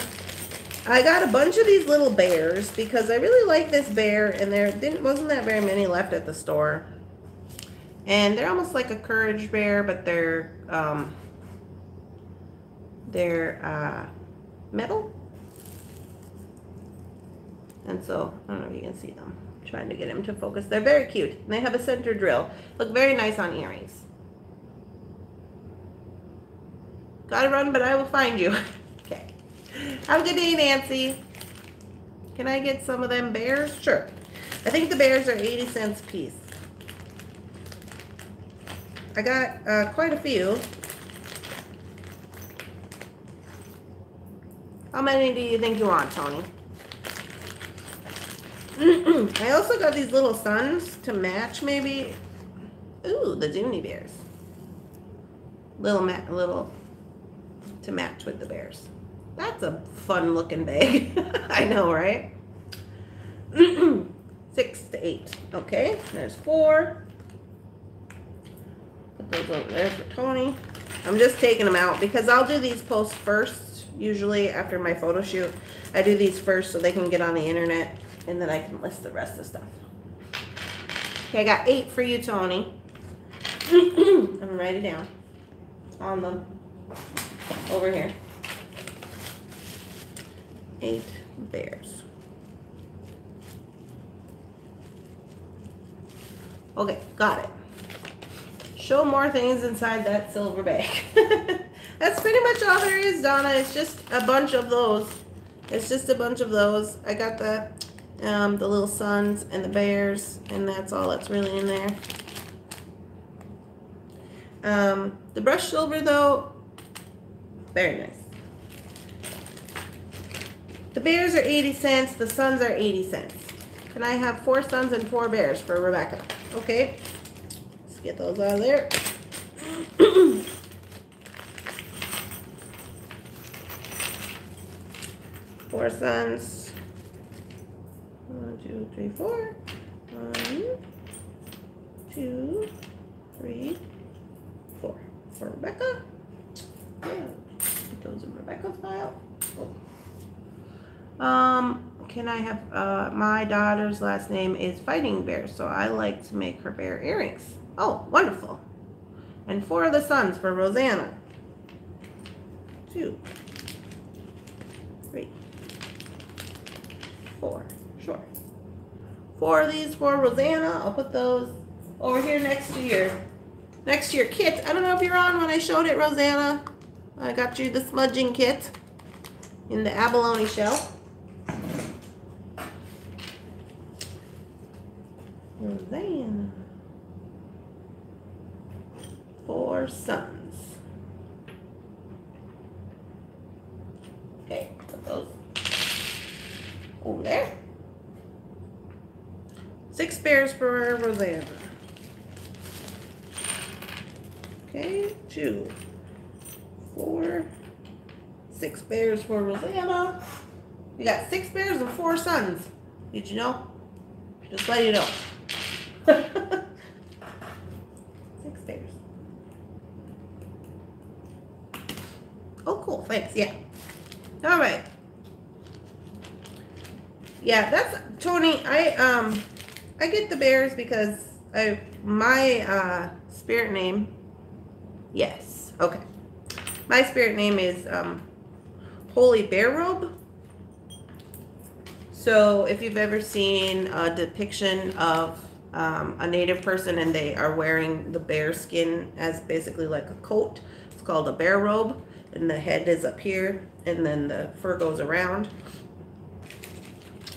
I got a bunch of these little bears because I really like this bear and there didn't wasn't that very many left at the store. And they're almost like a courage bear, but they're um, they're uh, metal. And so, I don't know if you can see them. I'm trying to get him to focus. They're very cute. And they have a center drill. Look very nice on earrings. Gotta run, but I will find you. okay. Have a good day, Nancy. Can I get some of them bears? Sure. I think the bears are 80 cents a piece. I got uh, quite a few. How many do you think you want, Tony? I also got these little suns to match, maybe. Ooh, the Dooney Bears. Little, little to match with the bears. That's a fun looking bag. I know, right? Six to eight. Okay, there's four. Those over there for Tony. I'm just taking them out because I'll do these posts first, usually after my photo shoot. I do these first so they can get on the internet and then I can list the rest of stuff. Okay, I got eight for you, Tony. I'm gonna write it down on them over here. Eight bears. Okay, got it. Show more things inside that silver bag. That's pretty much all there is, Donna. It's just a bunch of those. It's just a bunch of those. I got the um, the little suns and the bears, and that's all that's really in there. Um, the brushed silver, though, very nice. The bears are 80 cents. The suns are 80 cents. Can I have four suns and four bears for Rebecca? Okay. Get those out of there. four suns. One, two, three, four. One, two, three, four. For Rebecca. Yeah. Put those in Rebecca's file. Oh. Um, can I have, uh, my daughter's last name is Fighting Bear, so I like to make her bear earrings. Oh, wonderful. And four of the suns for Rosanna. Two, three, four, sure. Four of these for Rosanna. I'll put those over here next to your, next to your kit. I don't know if you're on when I showed it, Rosanna. I got you the smudging kit in the abalone shell. Rosanna. Four suns. Okay, put those over there. Six bears for Rosanna. Okay, two, four, six bears for Rosanna. You got six bears and four suns. Did you know? Just let you know. six bears. Thanks. Yeah. All right. Yeah, that's Tony. I um, I get the bears because I my uh spirit name. Yes. Okay. My spirit name is um, Holy Bear Robe. So if you've ever seen a depiction of um, a native person and they are wearing the bear skin as basically like a coat, it's called a bear robe. And the head is up here and then the fur goes around.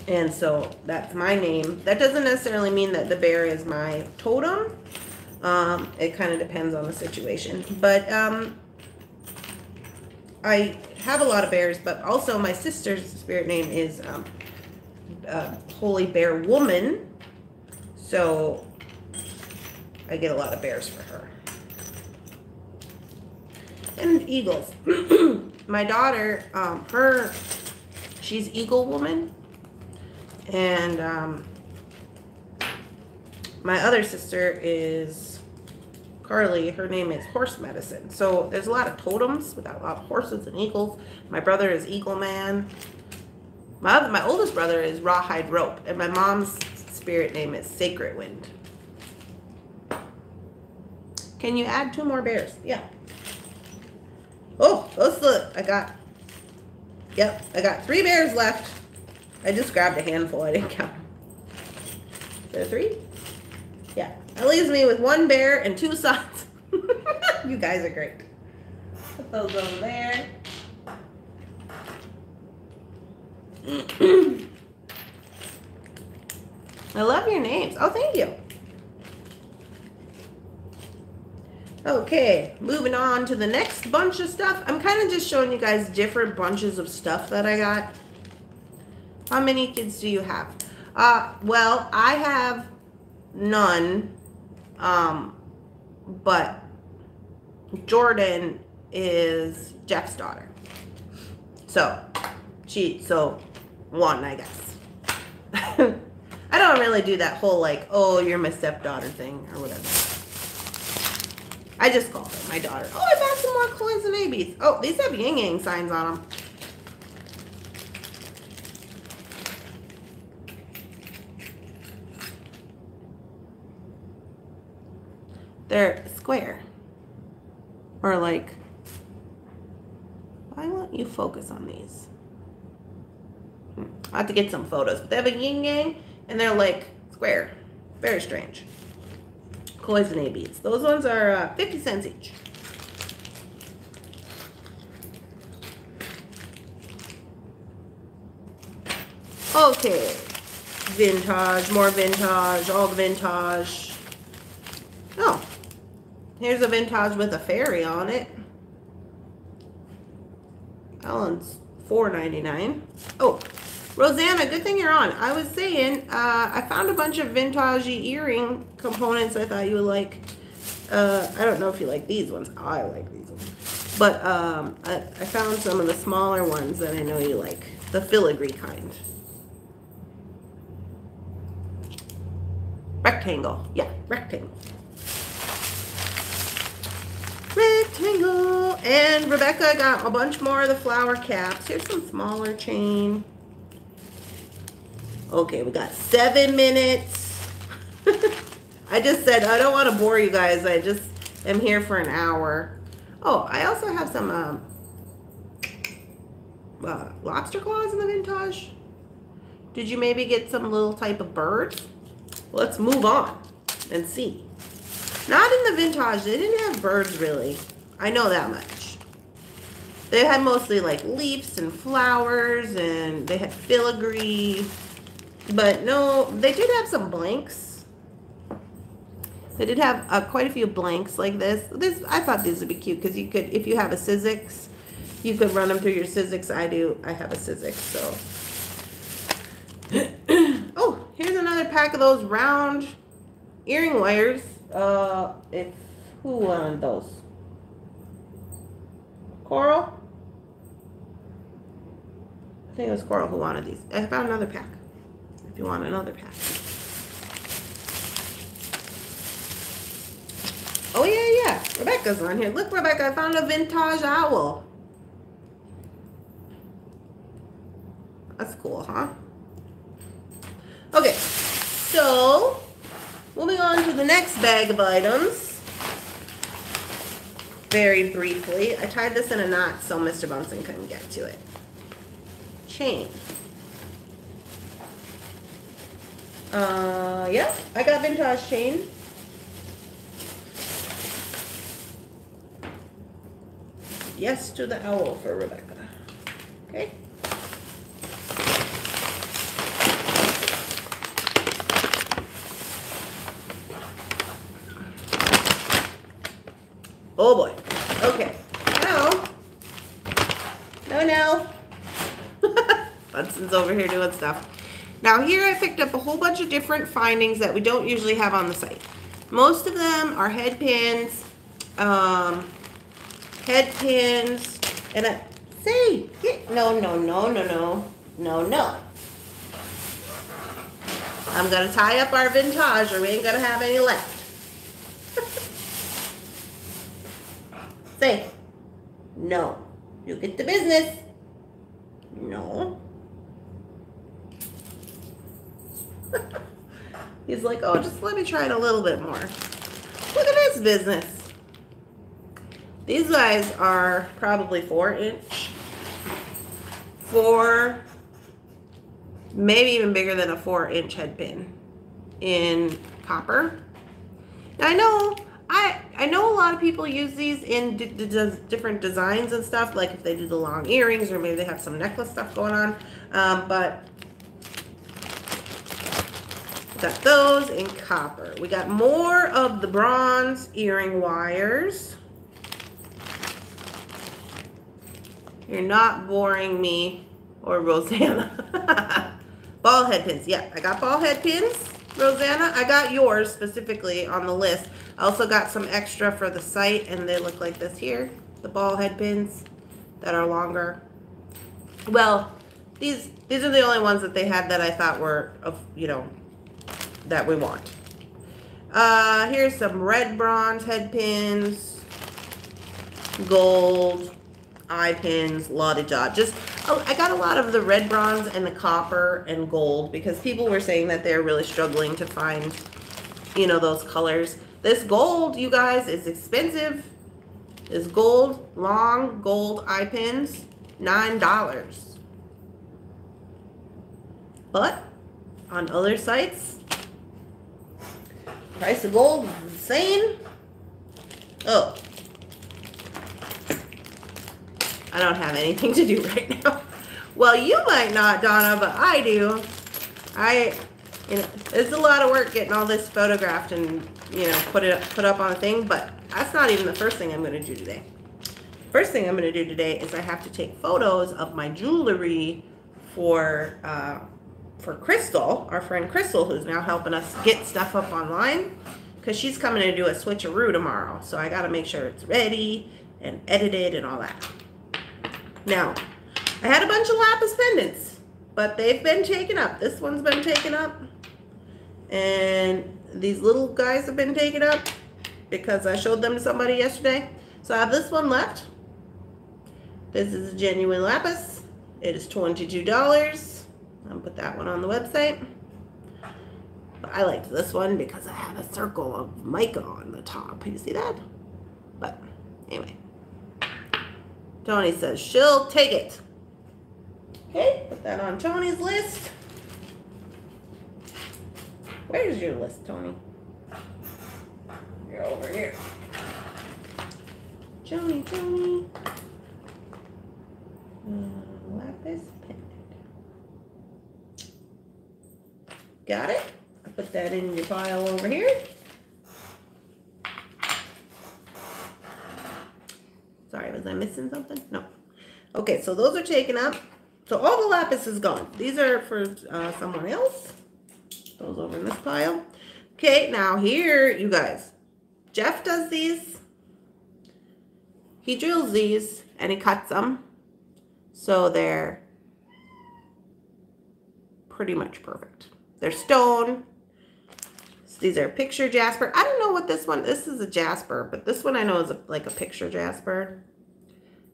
And so that's my name. That doesn't necessarily mean that the bear is my totem. Um, it kind of depends on the situation. But um, I have a lot of bears, but also my sister's spirit name is um, uh, Holy Bear Woman. So I get a lot of bears for her. Eagles. my daughter, um, her, she's Eagle Woman. And um, my other sister is Carly. Her name is Horse Medicine. So there's a lot of totems with a lot of horses and eagles. My brother is Eagle Man. My other, my oldest brother is Rawhide Rope, and my mom's spirit name is Sacred Wind. Can you add two more bears? Yeah. Oh, those look. I got. Yep, I got three bears left. I just grabbed a handful. I didn't count. There three? Yeah. That leaves me with one bear and two socks. you guys are great. Put those over there. I love your names. Oh, thank you. Okay, moving on to the next bunch of stuff. I'm kind of just showing you guys different bunches of stuff that I got. How many kids do you have? Uh, well, I have none. Um, but Jordan is Jeff's daughter. So, she, so one, I guess. I don't really do that whole like, oh, you're my stepdaughter thing or whatever. I just call her my daughter. Oh, I found some more coins and babies. Oh, these have yin yang signs on them. They're square. Or like, why won't you focus on these? Hmm, I have to get some photos. But they have a yin yang and they're like square. Very strange. Coins and ABs. Those ones are uh, 50 cents each. Okay. Vintage, more vintage, all the vintage. Oh. Here's a vintage with a fairy on it. That one's $4.99. Oh, Rosanna, good thing you're on. I was saying, uh, I found a bunch of vintage earring components I thought you would like. Uh, I don't know if you like these ones. I like these ones. But um, I, I found some of the smaller ones that I know you like. The filigree kind. Rectangle. Yeah, rectangle. Rectangle. And Rebecca got a bunch more of the flower caps. Here's some smaller chain. Okay, we got seven minutes. I just said I don't want to bore you guys. I just am here for an hour. Oh, I also have some um, uh, lobster claws in the vintage. Did you maybe get some little type of bird? Let's move on and see. Not in the vintage. They didn't have birds really. I know that much. They had mostly like leaves and flowers and they had filigree. But no, they did have some blanks. They did have uh, quite a few blanks like this. This I thought these would be cute because you could, if you have a Sizzix, you could run them through your Sizzix. I do. I have a Sizzix, so. oh, here's another pack of those round earring wires. Uh, if who wanted those? Coral. I think it was Coral who wanted these. I found another pack if you want another pack. Oh, yeah, yeah. Rebecca's on here. Look, Rebecca, I found a vintage owl. That's cool, huh? Okay, so moving on to the next bag of items. Very briefly, I tied this in a knot so Mr. Bunsen couldn't get to it. Chain. Uh, yeah, I got vintage chain. Yes to the owl for Rebecca. Okay. Oh boy. Okay. Now. No, no. Hudson's over here doing stuff. Now here I picked up a whole bunch of different findings that we don't usually have on the site. Most of them are head pins, um, head pins, and I, Say, no, no, no, no, no, no, no. I'm gonna tie up our vintage or we ain't gonna have any left. Say, no. You get the business. No. He's like, oh, just let me try it a little bit more. Look at this business. These guys are probably four inch. Four, maybe even bigger than a four inch head pin in copper. I know, I, I know a lot of people use these in different designs and stuff, like if they do the long earrings or maybe they have some necklace stuff going on. Um, but got those in copper. We got more of the bronze earring wires. You're not boring me or Rosanna. ball head pins. Yeah, I got ball head pins. Rosanna, I got yours specifically on the list. I also got some extra for the site and they look like this here. The ball head pins that are longer. Well, these these are the only ones that they had that I thought were of, you know, that we want. Uh, here's some red bronze head pins, gold, eye pins, lottie dot. Just, oh, I got a lot of the red bronze and the copper and gold because people were saying that they're really struggling to find, you know, those colors. This gold, you guys, is expensive. This gold, long gold eye pins, $9. But on other sites, price of gold is insane. Oh, I don't have anything to do right now. Well, you might not, Donna, but I do. I, you know, it's a lot of work getting all this photographed and, you know, put it put up on a thing, but that's not even the first thing I'm going to do today. First thing I'm going to do today is I have to take photos of my jewelry for, uh, for Crystal, our friend Crystal, who's now helping us get stuff up online because she's coming to do a switcheroo tomorrow. So I got to make sure it's ready and edited and all that. Now, I had a bunch of lapis pendants, but they've been taken up. This one's been taken up. And these little guys have been taken up because I showed them to somebody yesterday. So I have this one left. This is a genuine lapis. It is $22. I'll put that one on the website. But I liked this one because I had a circle of mica on the top. You see that? But anyway. Tony says she'll take it. Okay, put that on Tony's list. Where's your list, Tony? You're over here. Tony, Tony. Uh, lapis pendant. Got it? I put that in your pile over here. Sorry, was I missing something? No. Okay, so those are taken up. So all the lapis is gone. These are for uh, someone else. Those over in this pile. Okay, now here, you guys. Jeff does these. He drills these and he cuts them. So they're pretty much perfect. They're stone. These are picture jasper. I don't know what this one, this is a jasper, but this one I know is a, like a picture jasper.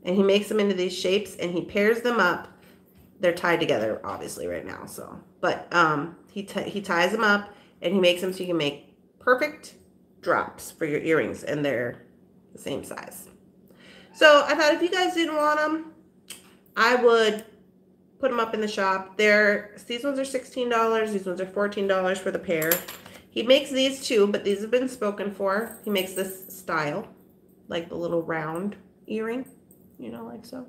And he makes them into these shapes and he pairs them up. They're tied together, obviously, right now. So, but um, he, he ties them up and he makes them so you can make perfect drops for your earrings and they're the same size. So I thought if you guys didn't want them, I would put them up in the shop. They're, these ones are $16. These ones are $14 for the pair. He makes these too, but these have been spoken for. He makes this style, like the little round earring, you know, like so.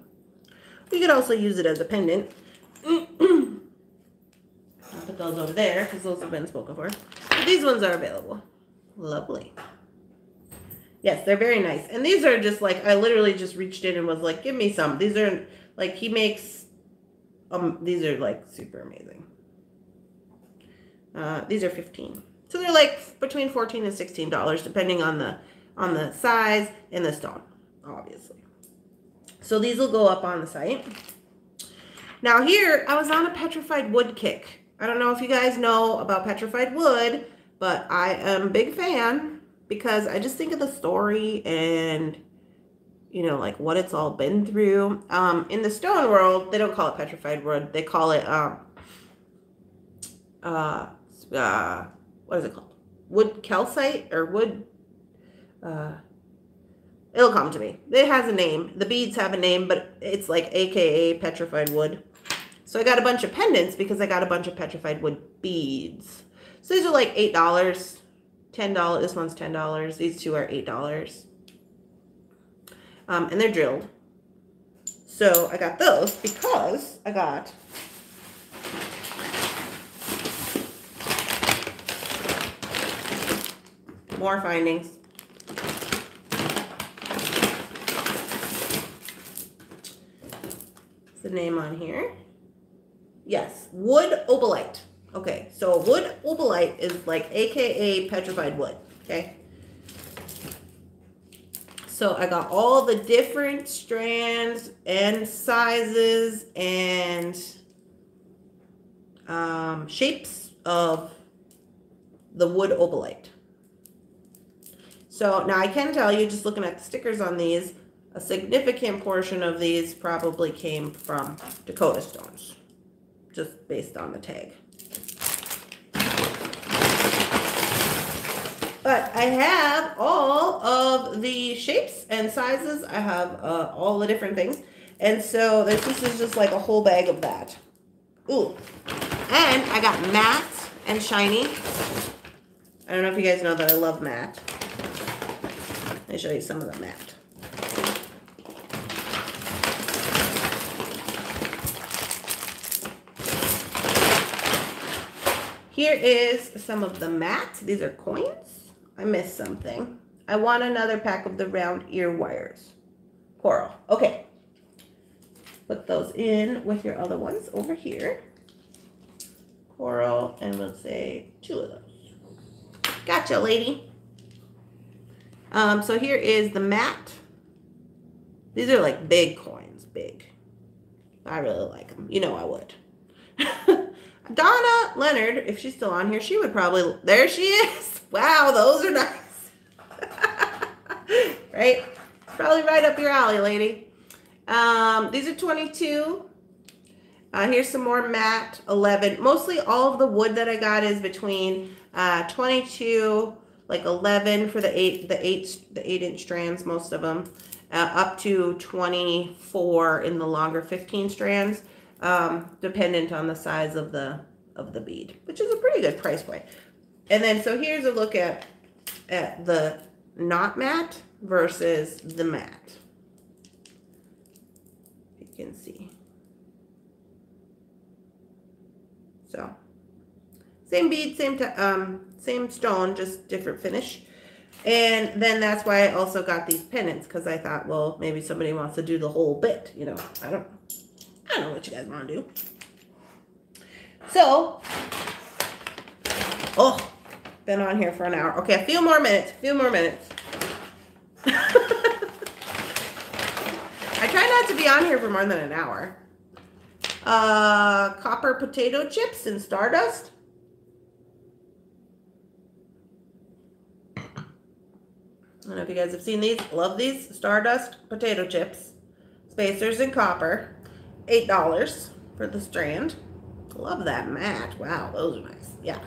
You could also use it as a pendant. I'll put those over there because those have been spoken for. But these ones are available. Lovely. Yes, they're very nice. And these are just like, I literally just reached in and was like, give me some. These are like, he makes, um, these are like super amazing. Uh, these are 15 so they're like between 14 and $16 depending on the on the size and the stone, obviously. So these will go up on the site. Now here, I was on a petrified wood kick. I don't know if you guys know about petrified wood, but I am a big fan because I just think of the story and you know, like what it's all been through. Um, in the stone world, they don't call it petrified wood. They call it, um, uh, uh, what is it called? Wood calcite or wood, uh, it'll come to me. It has a name. The beads have a name, but it's like AKA petrified wood. So I got a bunch of pendants because I got a bunch of petrified wood beads. So these are like $8, $10. This one's $10. These two are $8 um, and they're drilled. So I got those because I got more findings. The name on here? Yes, wood opalite. Okay, so wood opalite is like AKA petrified wood. Okay. So I got all the different strands and sizes and um, shapes of the wood opalite. So now I can tell you, just looking at the stickers on these, a significant portion of these probably came from Dakota stones, just based on the tag. But I have all of the shapes and sizes. I have uh, all the different things. And so this, this is just like a whole bag of that. Ooh. And I got matte and shiny. I don't know if you guys know that I love matte. Let me show you some of the matte. Here is some of the matte. These are coins. I missed something. I want another pack of the round ear wires. Coral. Okay. Put those in with your other ones over here. Coral, and we'll say two of those. Gotcha, lady. Um, so here is the mat. These are like big coins, big. I really like them. You know I would. Donna Leonard, if she's still on here, she would probably, there she is. Wow, those are nice. right? Probably right up your alley, lady. Um, these are 22. Uh, here's some more matte 11. Mostly all of the wood that I got is between uh, 22, like 11 for the eight, the eight, the eight inch strands, most of them, uh, up to 24 in the longer 15 strands, um, dependent on the size of the of the bead, which is a pretty good price point. And then, so here's a look at, at the not matte versus the matte. You can see. So, same bead, same, um, same stone, just different finish. And then that's why I also got these pendants because I thought, well, maybe somebody wants to do the whole bit, you know. I don't, I don't know what you guys want to do. So, oh, been on here for an hour. Okay, a few more minutes. A few more minutes. I try not to be on here for more than an hour. Uh, copper potato chips and stardust. I don't know if you guys have seen these. Love these. Stardust potato chips. Spacers and copper. $8 for the strand. Love that matte. Wow, those are nice. Yeah.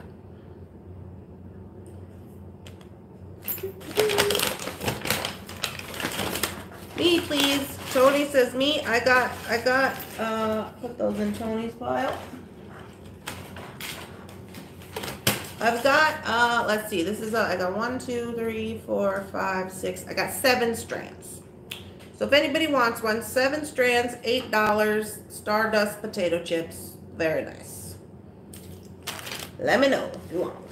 Me, please. Tony says me. I got, I got, uh, put those in Tony's pile. I've got, uh, let's see, this is, a, I got one, two, three, four, five, six, I got seven strands. So if anybody wants one, seven strands, $8, Stardust potato chips, very nice. Let me know if you want.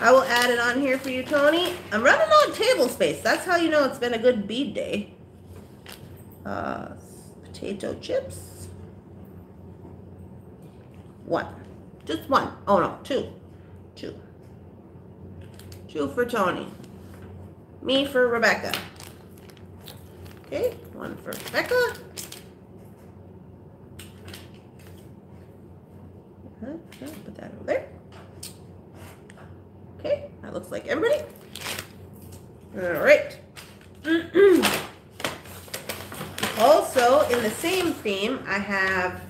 I will add it on here for you, Tony. I'm running on table space. That's how you know it's been a good bead day. Uh, potato chips. One. Just one. Oh, no. Two. Two. Two for Tony. Me for Rebecca. Okay, one for Becca. Put that over there. Okay, that looks like everybody. All right. also, in the same theme, I have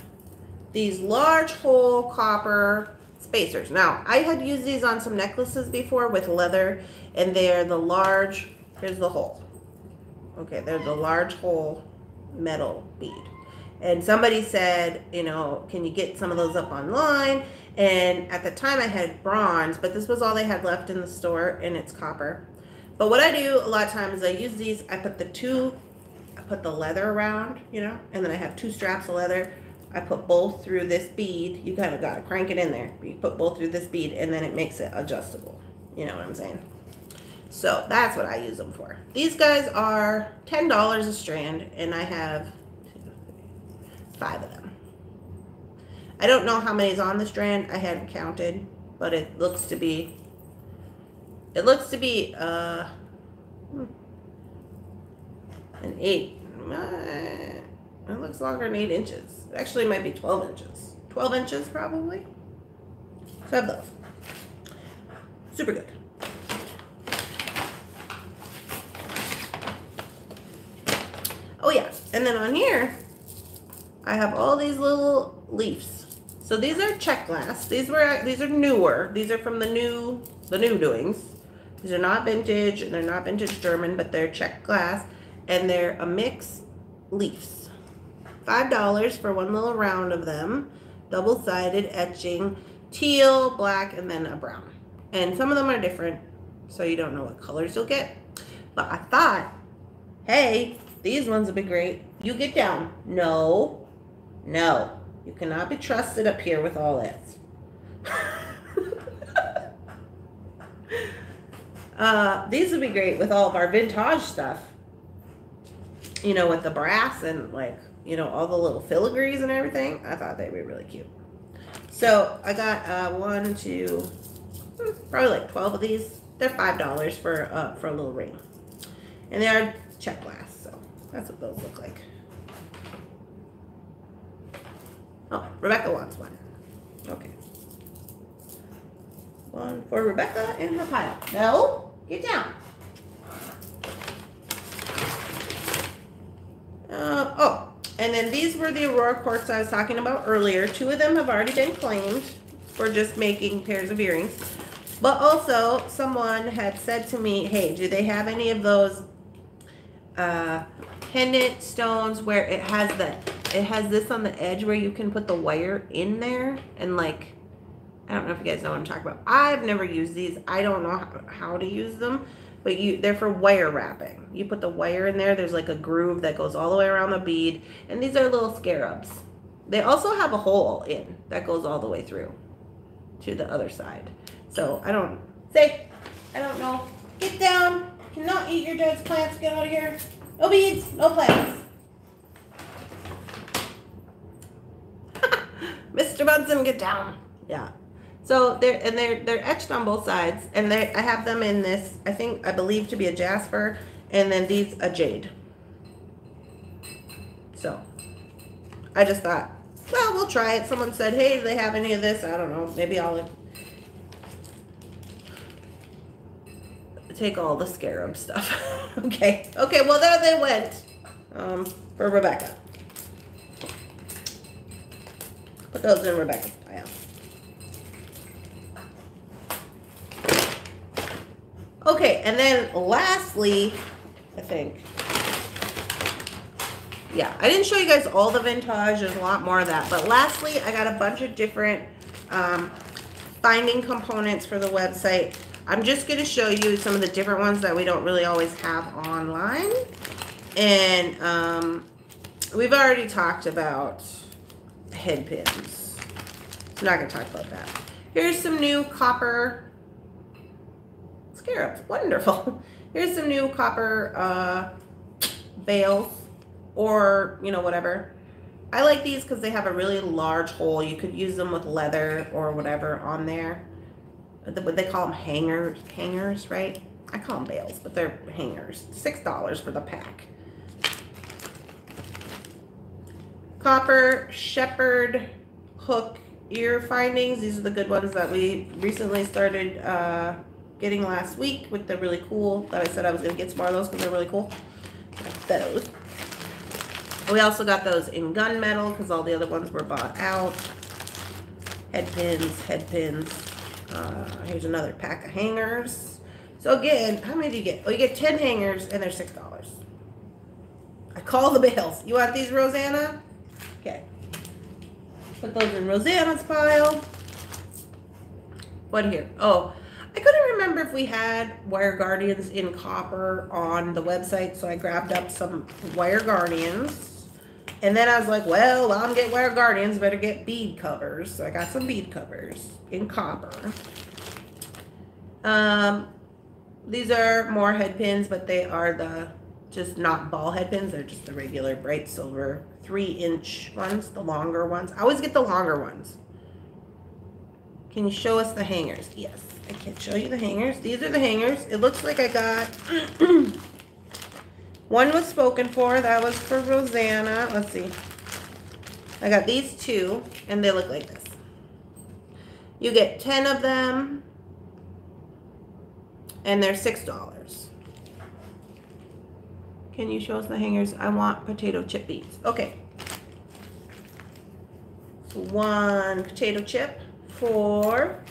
these large hole copper spacers. Now, I had used these on some necklaces before with leather, and they're the large, here's the hole. Okay, they're the large hole metal bead. And somebody said, you know, can you get some of those up online? And at the time I had bronze, but this was all they had left in the store, and it's copper. But what I do a lot of times, is I use these, I put the two, I put the leather around, you know, and then I have two straps of leather. I put both through this bead. You kind of got to crank it in there. You put both through this bead, and then it makes it adjustable. You know what I'm saying? So that's what I use them for. These guys are $10 a strand, and I have five of them. I don't know how many is on the strand. I haven't counted, but it looks to be it looks to be uh, hmm, an eight. Uh, it looks longer than eight inches. It actually might be 12 inches. 12 inches probably. So I have those. Super good. Oh yeah, and then on here, I have all these little leaves. So these are Czech glass. These were these are newer. These are from the new the new doings. These are not vintage, and they're not vintage German, but they're Czech glass, and they're a mix leaves. $5 for one little round of them, double-sided etching, teal, black, and then a brown. And some of them are different, so you don't know what colors you'll get. But I thought, hey, these ones would be great. You get down. No, no, you cannot be trusted up here with all this. Uh, these would be great with all of our vintage stuff. You know, with the brass and like, you know, all the little filigrees and everything. I thought they'd be really cute. So I got uh, one, two, hmm, probably like 12 of these. They're $5 for, uh, for a little ring. And they are Czech glass, so that's what those look like. Oh, Rebecca wants one. Okay. One for Rebecca in her pile. No? Get down. Uh, oh, and then these were the Aurora quartz I was talking about earlier. Two of them have already been claimed for just making pairs of earrings. But also, someone had said to me, hey, do they have any of those uh, pendant stones where it has the, it has this on the edge where you can put the wire in there and like I don't know if you guys know what I'm talking about. I've never used these. I don't know how to use them, but you they're for wire wrapping. You put the wire in there. There's like a groove that goes all the way around the bead, and these are little scarabs. They also have a hole in that goes all the way through to the other side. So I don't say, I don't know. Get down. Cannot eat your dad's plants. Get out of here. No beads. No plants. Mr. Bunsen, get down. Yeah. So they're and they're they're etched on both sides, and they I have them in this I think I believe to be a jasper, and then these a jade. So I just thought, well, we'll try it. Someone said, hey, do they have any of this? I don't know. Maybe I'll take all the scarab stuff. okay. Okay. Well, there they went um, for Rebecca. Put those in Rebecca. Okay, and then lastly, I think, yeah, I didn't show you guys all the vintage. There's a lot more of that. But lastly, I got a bunch of different um, binding components for the website. I'm just going to show you some of the different ones that we don't really always have online. And um, we've already talked about head pins. I'm not going to talk about that. Here's some new copper scarabs. Wonderful. Here's some new copper uh, bails or, you know, whatever. I like these because they have a really large hole. You could use them with leather or whatever on there. What they call them hangers, hangers, right? I call them bails, but they're hangers. $6 for the pack. Copper shepherd hook ear findings. These are the good ones that we recently started uh, getting last week with the really cool that I said I was going to get some more of those because they're really cool. Those. We also got those in gunmetal because all the other ones were bought out. Head pins, head pins. Uh, here's another pack of hangers. So again, how many do you get? Oh, you get 10 hangers and they're $6. I call the bails. You want these, Rosanna? Put those in Rosanna's pile. What here? Oh, I couldn't remember if we had Wire Guardians in copper on the website, so I grabbed up some Wire Guardians. And then I was like, well, I'm getting Wire Guardians, better get bead covers. So I got some bead covers in copper. Um, these are more head pins, but they are the just not ball head pins. They're just the regular bright silver three inch ones, the longer ones. I always get the longer ones. Can you show us the hangers? Yes, I can show you the hangers. These are the hangers. It looks like I got, one was spoken for. That was for Rosanna. Let's see. I got these two, and they look like this. You get 10 of them, and they're $6. Can you show us the hangers? I want potato chip beads. Okay. One potato chip for.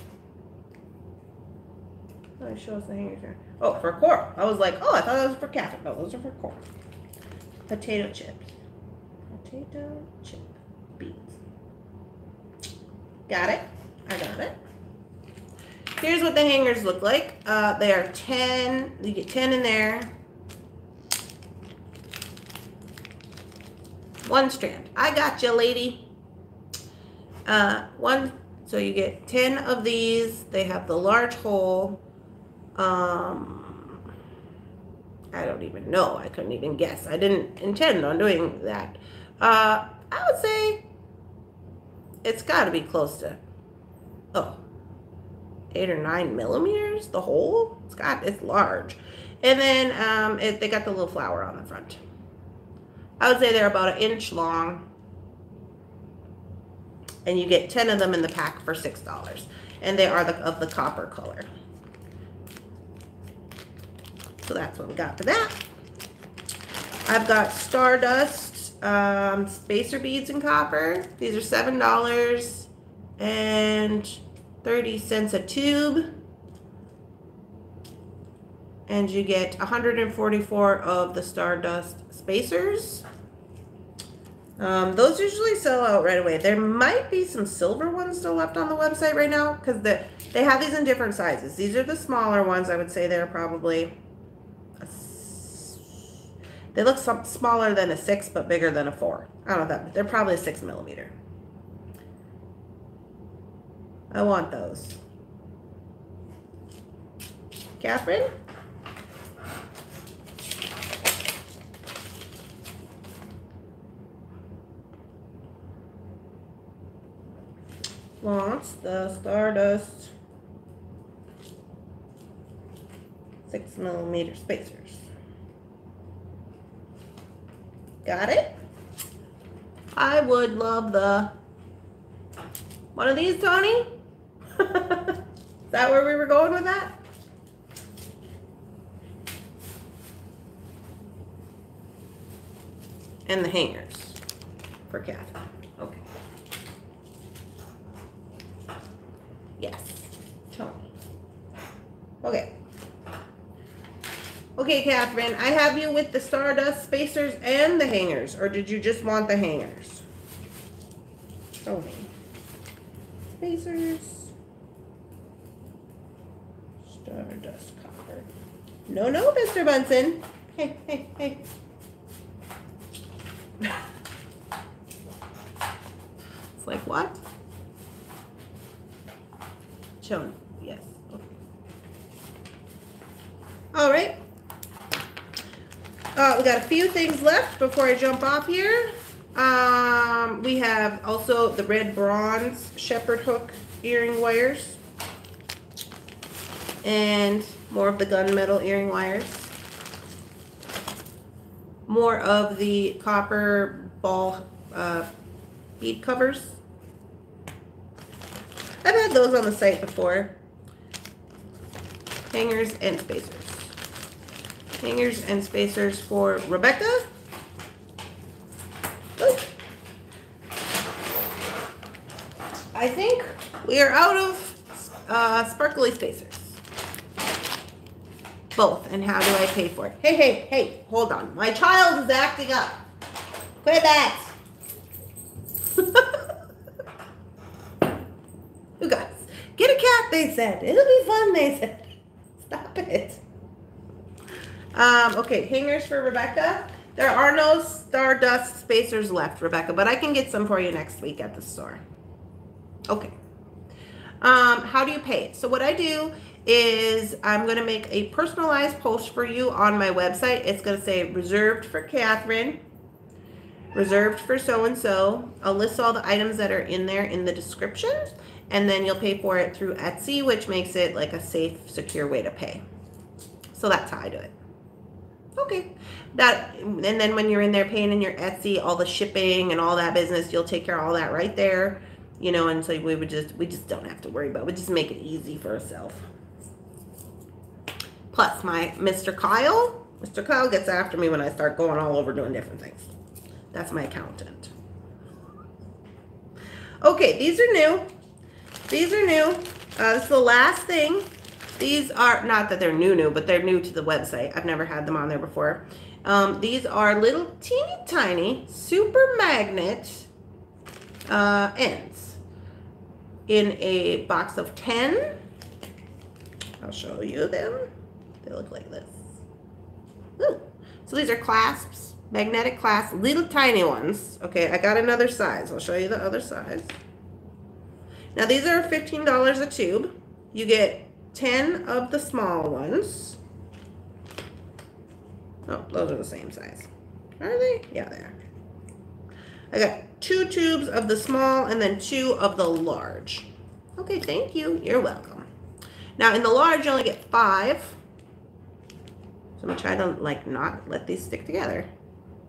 Oh, show us the hangers here. Oh, for Cora. I was like, oh, I thought that was for Catherine. No, those are for Cora. Potato chips. Potato chip beads. Got it? I got it. Here's what the hangers look like. Uh, they are 10, you get 10 in there. One strand. I got you, lady. Uh, one, so you get 10 of these. They have the large hole. Um, I don't even know. I couldn't even guess. I didn't intend on doing that. Uh, I would say it's got to be close to, oh, eight or nine millimeters, the hole. It's got, it's large. And then um, it, they got the little flower on the front. I would say they're about an inch long. And you get 10 of them in the pack for $6. And they are the, of the copper color. So that's what we got for that. I've got Stardust um, spacer beads in copper. These are $7 and 30 cents a tube. And you get 144 of the Stardust spacers. Um, those usually sell out right away. There might be some silver ones still left on the website right now because the, they have these in different sizes. These are the smaller ones. I would say they're probably, a, they look some, smaller than a six but bigger than a four. I don't know that, they're probably a six millimeter. I want those. Catherine? Wants the Stardust 6 millimeter spacers. Got it? I would love the one of these, Tony? Is that where we were going with that? And the hangers for Catherine. Yes. Tony. Okay. Okay, Catherine, I have you with the Stardust spacers and the hangers, or did you just want the hangers? Tony. Spacers. Stardust copper. No, no, Mr. Bunsen. Hey, hey, hey. it's like, what? Shown. Yes. Okay. All right. Uh, we got a few things left before I jump off here. Um, we have also the red bronze shepherd hook earring wires and more of the gunmetal earring wires. More of the copper ball uh, bead covers. Had those on the site before. Hangers and spacers. Hangers and spacers for Rebecca. Ooh. I think we are out of uh, sparkly spacers. Both. And how do I pay for it? Hey, hey, hey, hold on. My child is acting up. Quit that. you guys, get a cat, they said. It'll be fun, they said. Stop it. Um, okay, hangers for Rebecca. There are no Stardust spacers left, Rebecca, but I can get some for you next week at the store. Okay. Um, how do you pay it? So what I do is I'm going to make a personalized post for you on my website. It's going to say reserved for Catherine, reserved for so-and-so. I'll list all the items that are in there in the description, and then you'll pay for it through Etsy, which makes it like a safe, secure way to pay. So that's how I do it. Okay. That and then when you're in there paying in your Etsy, all the shipping and all that business, you'll take care of all that right there. You know, and so we would just we just don't have to worry about it. We just make it easy for ourselves. Plus my Mr. Kyle. Mr. Kyle gets after me when I start going all over doing different things. That's my accountant. Okay, these are new. These are new. Uh, this is the last thing. These are, not that they're new new, but they're new to the website. I've never had them on there before. Um, these are little teeny tiny super magnet uh, ends in a box of 10. I'll show you them. They look like this. Ooh. So these are clasps, magnetic clasps, little tiny ones. Okay, I got another size. I'll show you the other size. Now these are $15 a tube. You get 10 of the small ones. Oh, those are the same size. Are they? Yeah, they are. I got two tubes of the small and then two of the large. Okay, thank you. You're welcome. Now in the large, you only get five. So I'm gonna try to like not let these stick together.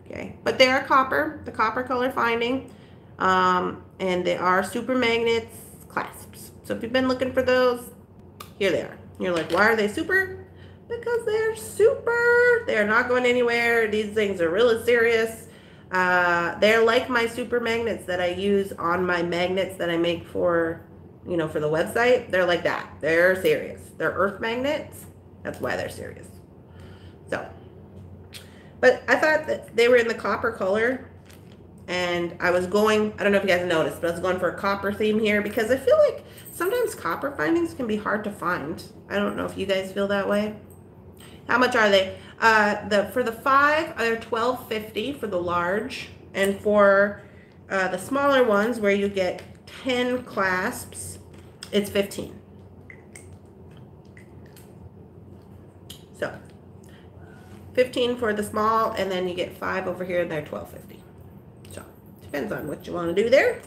Okay, but they are copper, the copper color finding. Um, and they are super magnets clasps. So if you've been looking for those, here they are. You're like, why are they super? Because they're super. They're not going anywhere. These things are really serious. Uh, they're like my super magnets that I use on my magnets that I make for, you know, for the website. They're like that. They're serious. They're earth magnets. That's why they're serious. So, but I thought that they were in the copper color and I was going, I don't know if you guys noticed, but I was going for a copper theme here because I feel like sometimes copper findings can be hard to find. I don't know if you guys feel that way. How much are they? Uh, the For the five, they're twelve fifty for the large. And for uh, the smaller ones where you get 10 clasps, it's 15. So 15 for the small and then you get five over here and they're 12.50. Depends on what you want to do there.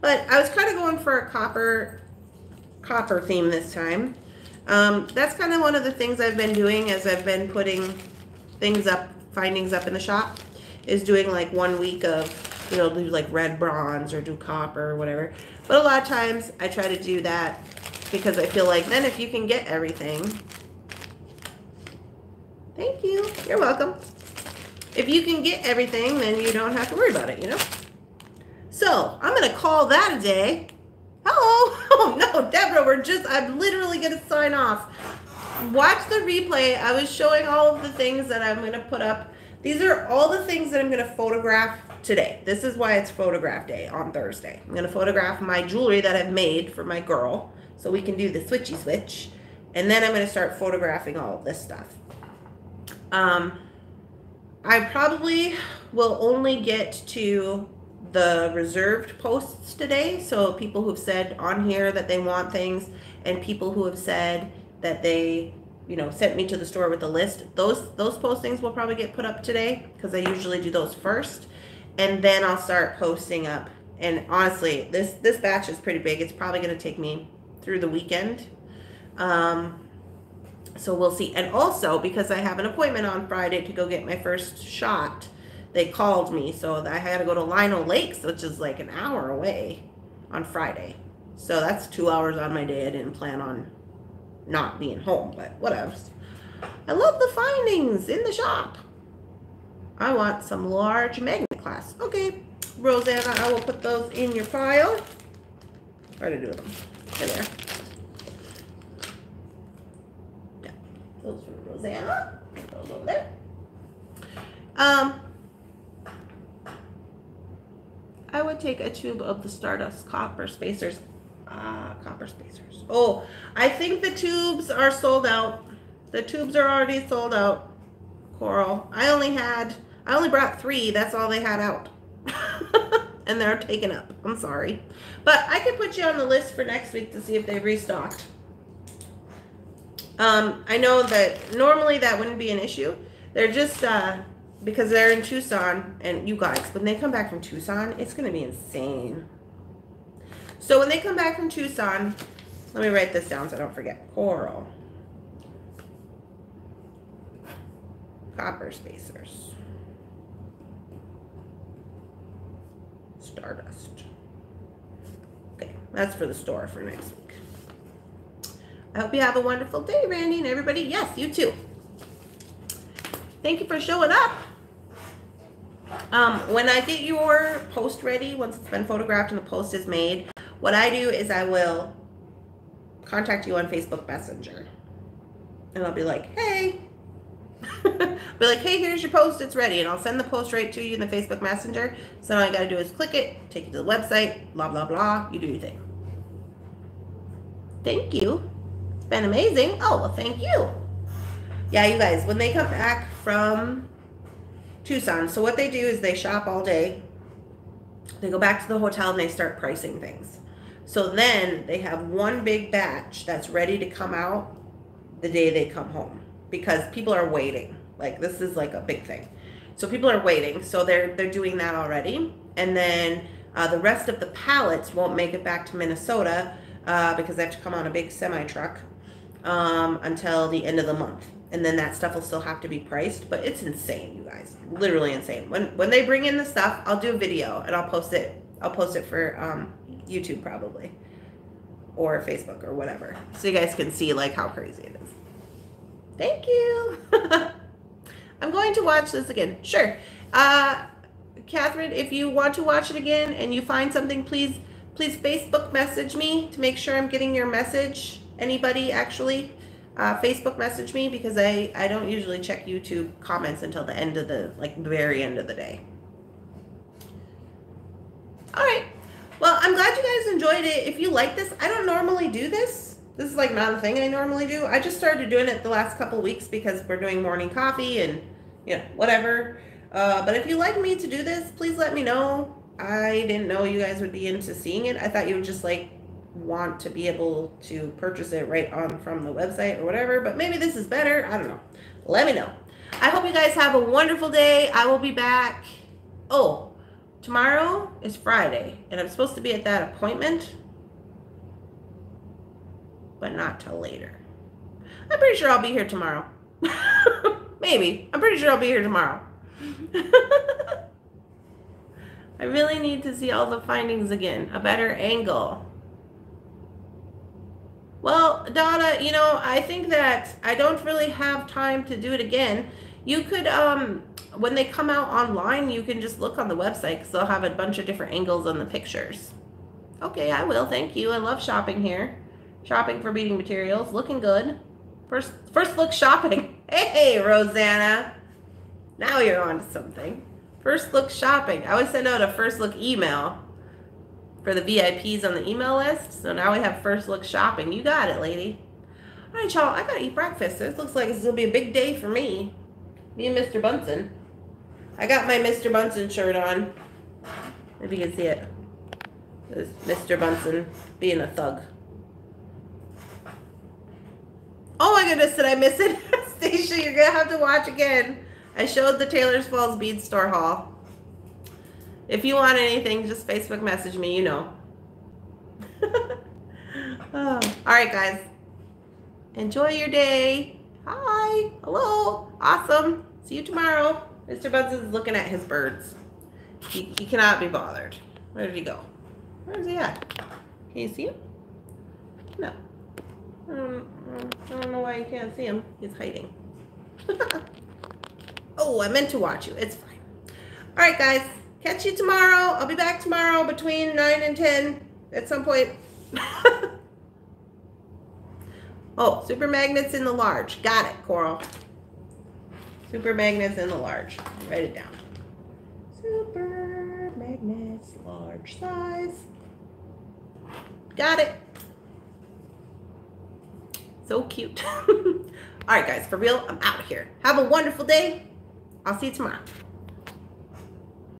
But I was kind of going for a copper copper theme this time. Um, that's kind of one of the things I've been doing as I've been putting things up, findings up in the shop, is doing like one week of, you know, do like red bronze or do copper or whatever. But a lot of times I try to do that because I feel like then if you can get everything, thank you, you're welcome. If you can get everything, then you don't have to worry about it, you know? So I'm going to call that a day. Hello. Oh, no, Deborah, we're just, I'm literally going to sign off. Watch the replay. I was showing all of the things that I'm going to put up. These are all the things that I'm going to photograph today. This is why it's photograph day on Thursday. I'm going to photograph my jewelry that I've made for my girl so we can do the switchy switch. And then I'm going to start photographing all of this stuff. Um, I probably will only get to the reserved posts today. So people who've said on here that they want things and people who have said that they, you know, sent me to the store with a list. Those those postings will probably get put up today because I usually do those first. And then I'll start posting up. And honestly, this this batch is pretty big. It's probably going to take me through the weekend. Um so we'll see. And also because I have an appointment on Friday to go get my first shot they called me, so I had to go to Lino Lakes, which is like an hour away on Friday. So that's two hours on my day. I didn't plan on not being home, but whatever. I love the findings in the shop. I want some large magnet class. Okay, Rosanna, I will put those in your file. Where to do them? There. Yeah, those for Rosanna. Those over there. Um, I would take a tube of the Stardust copper spacers. Ah, copper spacers. Oh, I think the tubes are sold out. The tubes are already sold out. Coral. I only had, I only brought three. That's all they had out. and they're taken up. I'm sorry. But I could put you on the list for next week to see if they restocked. Um, I know that normally that wouldn't be an issue. They're just, uh, because they're in Tucson and you guys, when they come back from Tucson, it's going to be insane. So when they come back from Tucson, let me write this down so I don't forget. Coral. Copper spacers. Stardust. Okay, that's for the store for next week. I hope you have a wonderful day, Randy, and everybody. Yes, you too. Thank you for showing up. Um, when I get your post ready, once it's been photographed and the post is made, what I do is I will contact you on Facebook Messenger. And I'll be like, hey. be like, hey, here's your post, it's ready. And I'll send the post right to you in the Facebook Messenger. So all you gotta do is click it, take you to the website, blah, blah, blah. You do your thing. Thank you. It's been amazing. Oh, well, thank you. Yeah, you guys, when they come back from Tucson, so what they do is they shop all day. They go back to the hotel and they start pricing things. So then they have one big batch that's ready to come out the day they come home because people are waiting. Like this is like a big thing. So people are waiting. So they're they're doing that already. And then uh, the rest of the pallets won't make it back to Minnesota uh, because they have to come on a big semi truck um, until the end of the month. And then that stuff will still have to be priced, but it's insane, you guys. Literally insane. When when they bring in the stuff, I'll do a video and I'll post it. I'll post it for um, YouTube probably or Facebook or whatever. So you guys can see like how crazy it is. Thank you. I'm going to watch this again. Sure. Uh, Catherine, if you want to watch it again and you find something, please, please Facebook message me to make sure I'm getting your message. Anybody actually, uh, Facebook message me because I, I don't usually check YouTube comments until the end of the, like very end of the day. All right. Well, I'm glad you guys enjoyed it. If you like this, I don't normally do this. This is like not a thing I normally do. I just started doing it the last couple weeks because we're doing morning coffee and, you know, whatever. Uh, but if you like me to do this, please let me know. I didn't know you guys would be into seeing it. I thought you would just like want to be able to purchase it right on from the website or whatever. But maybe this is better. I don't know. Let me know. I hope you guys have a wonderful day. I will be back. Oh, Tomorrow is Friday, and I'm supposed to be at that appointment, but not till later. I'm pretty sure I'll be here tomorrow. Maybe. I'm pretty sure I'll be here tomorrow. I really need to see all the findings again, a better angle. Well, Donna, you know, I think that I don't really have time to do it again. You could um when they come out online, you can just look on the website because they'll have a bunch of different angles on the pictures. Okay, I will. Thank you. I love shopping here. Shopping for beading materials. Looking good. First, first look shopping. Hey, Rosanna. Now you're on to something. First look shopping. I always send out a first look email for the VIPs on the email list. So now we have first look shopping. You got it, lady. All right, y'all. I gotta eat breakfast. This looks like this will be a big day for me. Me and Mr. Bunsen. I got my Mr. Bunsen shirt on. If you can see it. It's Mr. Bunsen being a thug. Oh my goodness, did I miss it? Stacia, you're to have to watch again. I showed the Taylors Falls Bead Store haul. If you want anything, just Facebook message me, you know. oh. All right, guys. Enjoy your day. Hi. Hello. Awesome. See you tomorrow. Mr. Buds is looking at his birds. He, he cannot be bothered. Where did he go? Where's he at? Can you see him? No. I don't, I don't know why you can't see him. He's hiding. oh, I meant to watch you. It's fine. All right, guys. Catch you tomorrow. I'll be back tomorrow between 9 and 10 at some point. oh, super magnets in the large. Got it, Coral. Super magnets in the large. Write it down. Super magnets, large size. Got it. So cute. All right, guys, for real, I'm out of here. Have a wonderful day. I'll see you tomorrow.